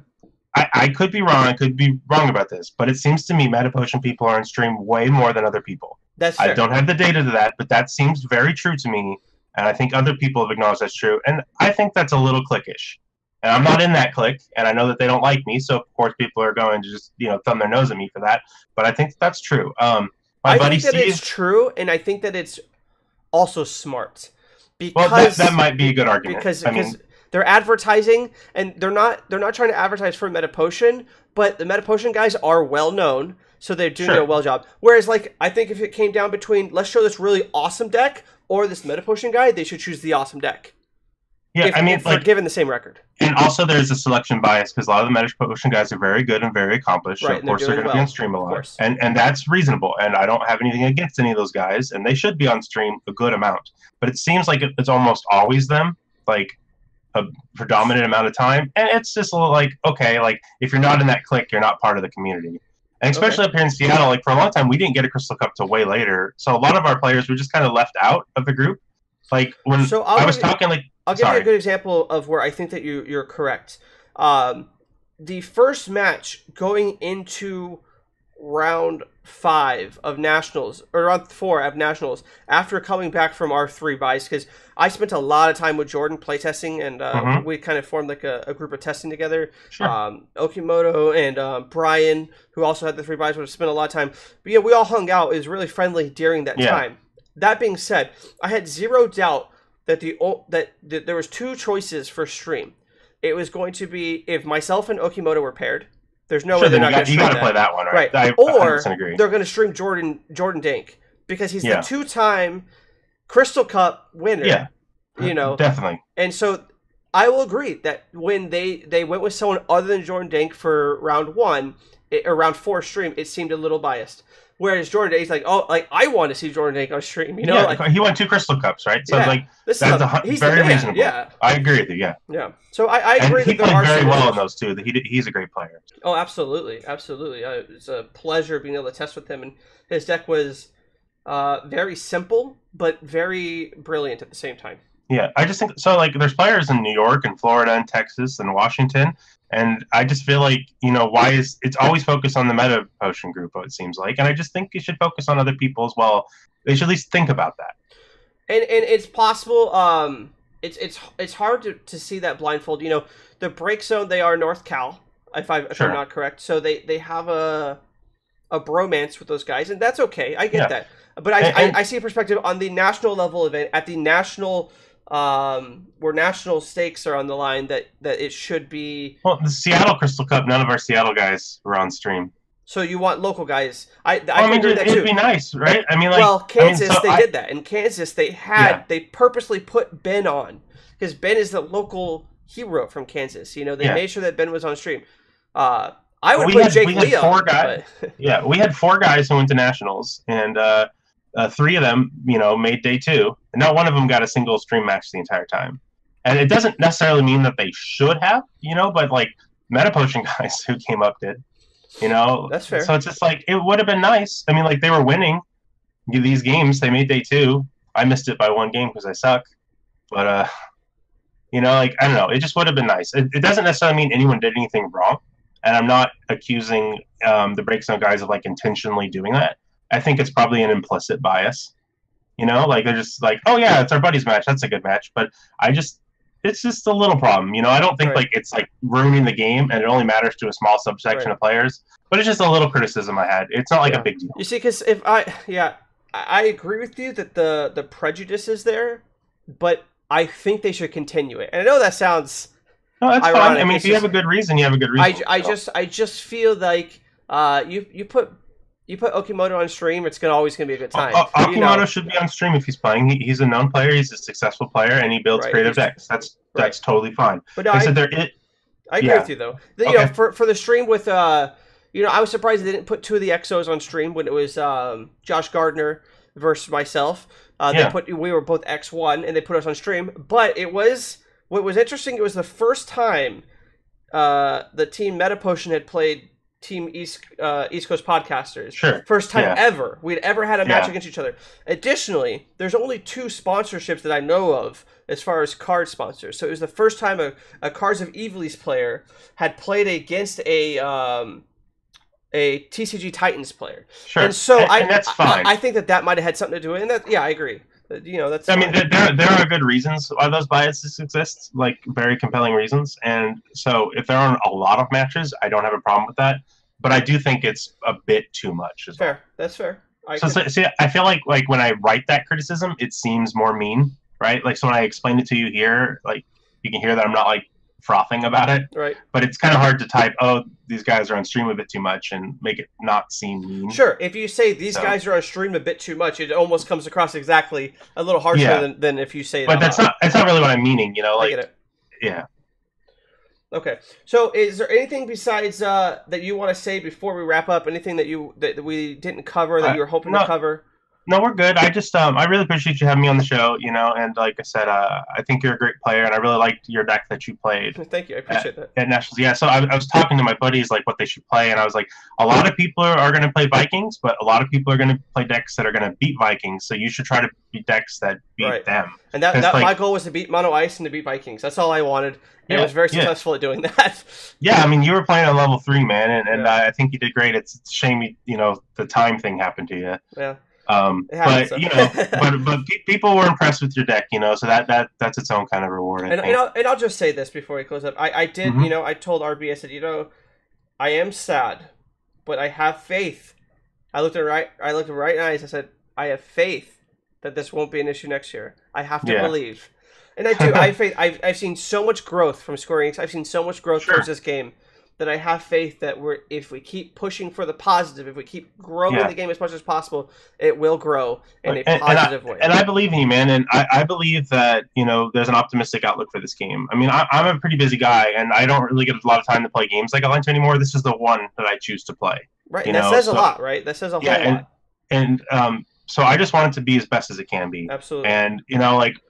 Speaker 2: I, I could be wrong. I could be wrong about this, but it seems to me Metapotion people are on stream way more than other people.
Speaker 1: That's
Speaker 2: I don't have the data to that, but that seems very true to me, and I think other people have acknowledged that's true. And I think that's a little cliquish. And I'm not in that clique, and I know that they don't like me, so of course people are going to just you know thumb their nose at me for that. But I think that's true. Um,
Speaker 1: my I buddy think that Steve, it's true, and I think that it's also smart
Speaker 2: because well, that, that might be a good argument.
Speaker 1: Because I mean, they're advertising, and they're not they're not trying to advertise for Metapotion, but the Metapotion guys are well known, so they're doing sure. a well job. Whereas, like, I think if it came down between let's show this really awesome deck or this Metapotion guy, they should choose the awesome deck.
Speaker 2: Yeah, if, I mean, like,
Speaker 1: given the same record.
Speaker 2: And also, there's a selection bias because a lot of the Metapotion guys are very good and very accomplished. Right, so of course, they're going to well, be on stream a lot, and and that's reasonable. And I don't have anything against any of those guys, and they should be on stream a good amount. But it seems like it's almost always them, like a predominant amount of time, and it's just a little like okay, like if you're not in that clique, you're not part of the community. And especially okay. up here in Seattle, like for a long time, we didn't get a Crystal Cup till way later. So a lot of our players were just kind of left out of the group. Like when so I was talking, like
Speaker 1: I'll give Sorry. you a good example of where I think that you you're correct. Um, the first match going into round five of nationals or round four of nationals after coming back from our three buys because I spent a lot of time with Jordan playtesting and uh, mm-hmm. we kind of formed like a, a, group of testing together. Sure. Um, Okimoto and uh, Brian, who also had the three buys, would have spent a lot of time. But yeah, we all hung out. It was really friendly during that yeah. time. That being said, I had zero doubt that the that, that there was two choices for stream. It was going to be if myself and Okimoto were paired. There's no sure, way they're not going to. You got to
Speaker 2: play that one, right?
Speaker 1: right. I, or they're going to stream Jordan Jordan Dink because he's yeah. the two-time Crystal Cup winner.
Speaker 2: Yeah,
Speaker 1: you know,
Speaker 2: definitely.
Speaker 1: And so I will agree that when they they went with someone other than Jordan Dink for round one it, or round four stream, it seemed a little biased. Whereas Jordan Dank's like, oh, like I want to see Jordan Dank on stream. You know,
Speaker 2: yeah,
Speaker 1: like,
Speaker 2: he won two Crystal Cups, right? So yeah, like that's a, a very reasonable. Yeah, I agree with you. Yeah,
Speaker 1: yeah. So I, I agree
Speaker 2: and
Speaker 1: that he played
Speaker 2: very well in those two. That he he's a great player.
Speaker 1: Oh, absolutely, absolutely. Uh, it's a pleasure being able to test with him, and his deck was uh, very simple but very brilliant at the same time.
Speaker 2: Yeah, I just think so. Like, there's players in New York and Florida and Texas and Washington, and I just feel like you know why is it's always focused on the meta potion group? It seems like, and I just think you should focus on other people as well. They should at least think about that.
Speaker 1: And and it's possible. Um, it's it's it's hard to, to see that blindfold. You know, the break zone they are North Cal, if I if sure. I'm not correct. So they they have a a bromance with those guys, and that's okay. I get yeah. that. But I, and, and, I, I see a perspective on the national level event at the national um, where national stakes are on the line that that it should be.
Speaker 2: Well, the Seattle Crystal Cup, none of our Seattle guys were on stream.
Speaker 1: So you want local guys? I, I,
Speaker 2: well, I mean, it, would be nice, right? I mean, like,
Speaker 1: well, Kansas I mean, so they I, did that. In Kansas, they had yeah. they purposely put Ben on because Ben is the local hero from Kansas. You know, they yeah. made sure that Ben was on stream. Uh, I would put Jake we
Speaker 2: Four guys, but... yeah, we had four guys who went to nationals, and uh, uh, three of them, you know, made day two, and not one of them got a single stream match the entire time. And it doesn't necessarily mean that they should have, you know, but like Meta Potion guys who came up did, you know.
Speaker 1: That's fair.
Speaker 2: So it's just like it would have been nice. I mean, like they were winning these games. They made day two. I missed it by one game because I suck, but uh, you know, like I don't know. It just would have been nice. It, it doesn't necessarily mean anyone did anything wrong, and I'm not accusing um, the Breakzone guys of like intentionally doing that. I think it's probably an implicit bias. You know, like they're just like, oh yeah, it's our buddies match. That's a good match. But I just, it's just a little problem. You know, I don't think right. like it's like ruining the game, and it only matters to a small subsection right. of players. But it's just a little criticism I had. It's not like yeah. a big deal.
Speaker 1: You see, because if I, yeah, I agree with you that the the prejudice is there, but I think they should continue it. And I know that sounds.
Speaker 2: No, that's ironic. fine. I mean, it's if you just, have a good reason, you have a good reason.
Speaker 1: I, I just, I just feel like uh, you you put you put Okimoto on stream, it's gonna always gonna be a good time. Uh,
Speaker 2: Okimoto know. should be on stream if he's playing. He, he's a known player. He's a successful player, and he builds right. creative decks. That's right. that's totally fine.
Speaker 1: But no, I,
Speaker 2: said
Speaker 1: there. It, I agree yeah. with you though. The, you okay. know, for for the stream with uh, you know, I was surprised they didn't put two of the Exos on stream when it was um, Josh Gardner versus myself. Uh, yeah. They put we were both X one, and they put us on stream. But it was what was interesting. It was the first time uh, the team Meta Potion had played Team East uh, East Coast Podcasters.
Speaker 2: Sure.
Speaker 1: First time yeah. ever we'd ever had a match yeah. against each other. Additionally, there's only two sponsorships that I know of as far as card sponsors. So it was the first time a, a Cards of Ivalice player had played against a um, a TCG Titans player.
Speaker 2: Sure.
Speaker 1: And so
Speaker 2: and,
Speaker 1: I,
Speaker 2: and that's fine.
Speaker 1: I, I, think that that might have had something to do with it. And that, yeah, I agree. You know, that's.
Speaker 2: I mean, there, there are good reasons why those biases exist, like very compelling reasons. And so, if there aren't a lot of matches, I don't have a problem with that but I do think it's a bit too much.
Speaker 1: As fair, well. that's fair.
Speaker 2: I so, so, see, I feel like like when I write that criticism, it seems more mean, right? Like so when I explain it to you here, like you can hear that I'm not like frothing about it,
Speaker 1: right?
Speaker 2: But it's kind of hard to type, oh, these guys are on stream a bit too much, and make it not seem mean.
Speaker 1: Sure, if you say these so. guys are on stream a bit too much, it almost comes across exactly a little harsher yeah. than, than if you say.
Speaker 2: But that's not that's not really what I'm meaning, you know. Like, yeah.
Speaker 1: Okay. So, is there anything besides uh, that you want to say before we wrap up? Anything that you that we didn't cover that uh, you were hoping no, to cover?
Speaker 2: No, we're good. I just um, I really appreciate you having me on the show. You know, and like I said, uh, I think you're a great player, and I really liked your deck that you played.
Speaker 1: Thank you. I appreciate
Speaker 2: at,
Speaker 1: that.
Speaker 2: At Nationals, yeah. So I, I, was talking to my buddies like what they should play, and I was like, a lot of people are, are going to play Vikings, but a lot of people are going to play decks that are going to beat Vikings. So you should try to beat decks that beat right. them.
Speaker 1: And that, that like, my goal was to beat Mono Ice and to beat Vikings. That's all I wanted. Yeah, I was very successful yeah. at doing that.
Speaker 2: Yeah, I mean, you were playing on level three, man, and, and yeah. I think you did great. It's, it's a shame, you, you know, the time thing happened to you.
Speaker 1: Yeah.
Speaker 2: Um, but you know, but but people were impressed with your deck, you know, so that that that's its own kind of reward.
Speaker 1: And, and I'll, and I'll just say this before we close up. I I did, mm-hmm. you know, I told RB, I said, you know, I am sad, but I have faith. I looked at right, I looked at right eyes. I said, I have faith that this won't be an issue next year. I have to yeah. believe, and I do. I have faith. I've I've seen so much growth from Square Enix. I've seen so much growth sure. towards this game that I have faith that we're if we keep pushing for the positive, if we keep growing yeah. the game as much as possible, it will grow in a and, positive
Speaker 2: and
Speaker 1: I, way.
Speaker 2: And I believe in you, man. And I, I, believe that you know there's an optimistic outlook for this game. I mean, I, am a pretty busy guy, and I don't really get a lot of time to play games like to anymore. This is the one that I choose to play.
Speaker 1: Right, and that know? says so, a lot, right? That says a yeah, whole
Speaker 2: and,
Speaker 1: lot.
Speaker 2: And um, so I just want it to be as best as it can be.
Speaker 1: Absolutely.
Speaker 2: And you know, like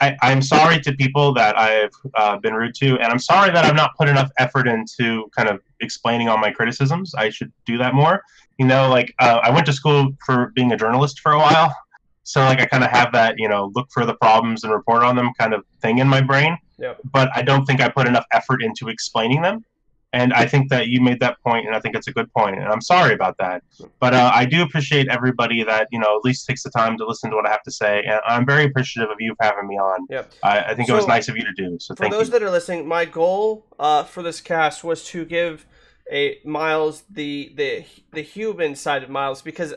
Speaker 2: I, I, am sorry to people that I've uh, been rude to, and I'm sorry that I've not put enough effort into kind of explaining all my criticisms. I should do that more. You know, like uh, I went to school for being a journalist for a while, So like I kind of have that, you know, look for the problems and report on them kind of thing in my brain.
Speaker 1: Yep.
Speaker 2: But I don't think I put enough effort into explaining them. And I think that you made that point, and I think it's a good point, and I'm sorry about that. But uh, I do appreciate everybody that you know at least takes the time to listen to what I have to say, and I'm very appreciative of you having me on.
Speaker 1: Yep.
Speaker 2: I, I think so, it was nice of you to do. So
Speaker 1: for those
Speaker 2: you.
Speaker 1: that are listening, my goal uh, for this cast was to give a Miles the the the human side of Miles because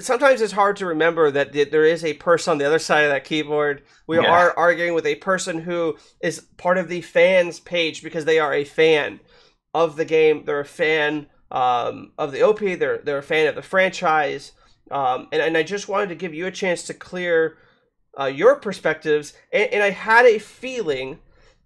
Speaker 1: sometimes it's hard to remember that there is a person on the other side of that keyboard. We yeah. are arguing with a person who is part of the fans page because they are a fan of the game. They're a fan um, of the OP. They're they're a fan of the franchise. Um, and, and I just wanted to give you a chance to clear uh, your perspectives. And, and I had a feeling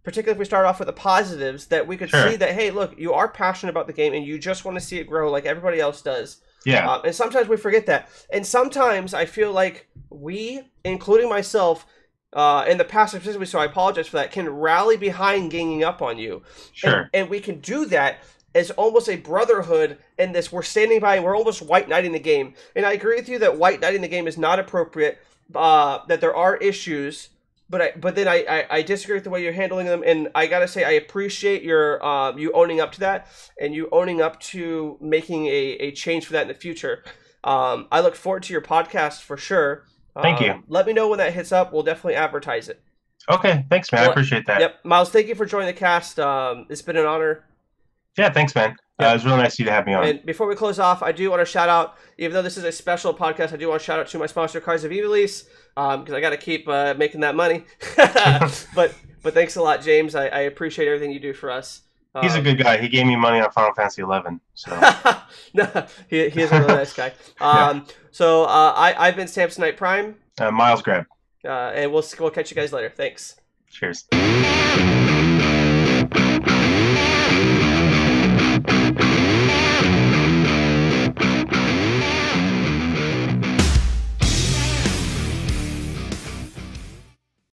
Speaker 1: particularly if we start off with the positives, that we could sure. see that hey, look, you are passionate about the game and you just want to see it grow like everybody else does.
Speaker 2: Yeah.
Speaker 1: Uh, and sometimes we forget that. And sometimes I feel like we, including myself, uh, in the past specifically, so I apologize for that, can rally behind ganging up on you.
Speaker 2: Sure.
Speaker 1: And, and we can do that as almost a brotherhood in this. We're standing by and we're almost white knighting the game. And I agree with you that white knighting the game is not appropriate, uh, that there are issues but I, but then I, I, I, disagree with the way you're handling them, and I gotta say I appreciate your um, you owning up to that and you owning up to making a, a change for that in the future. Um, I look forward to your podcast for sure.
Speaker 2: Thank
Speaker 1: um,
Speaker 2: you.
Speaker 1: Let me know when that hits up. We'll definitely advertise it.
Speaker 2: Okay, thanks, man. Well, I appreciate that.
Speaker 1: Yep, Miles. Thank you for joining the cast. Um, it's been an honor.
Speaker 2: Yeah, thanks, man. Yep. Uh, it was really nice of you to have me on.
Speaker 1: And before we close off, I do want to shout out, even though this is a special podcast, I do want to shout out to my sponsor, Cards of Ivalice because um, I got to keep uh, making that money. but but thanks a lot, James. I, I appreciate everything you do for us.
Speaker 2: He's um, a good guy. He gave me money on Final Fantasy Eleven. So
Speaker 1: no, he, he is a really nice guy. Um, yeah. So uh, I I've been Samsonite Prime.
Speaker 2: Uh, Miles Greb.
Speaker 1: Uh, and we'll we'll catch you guys later. Thanks.
Speaker 2: Cheers.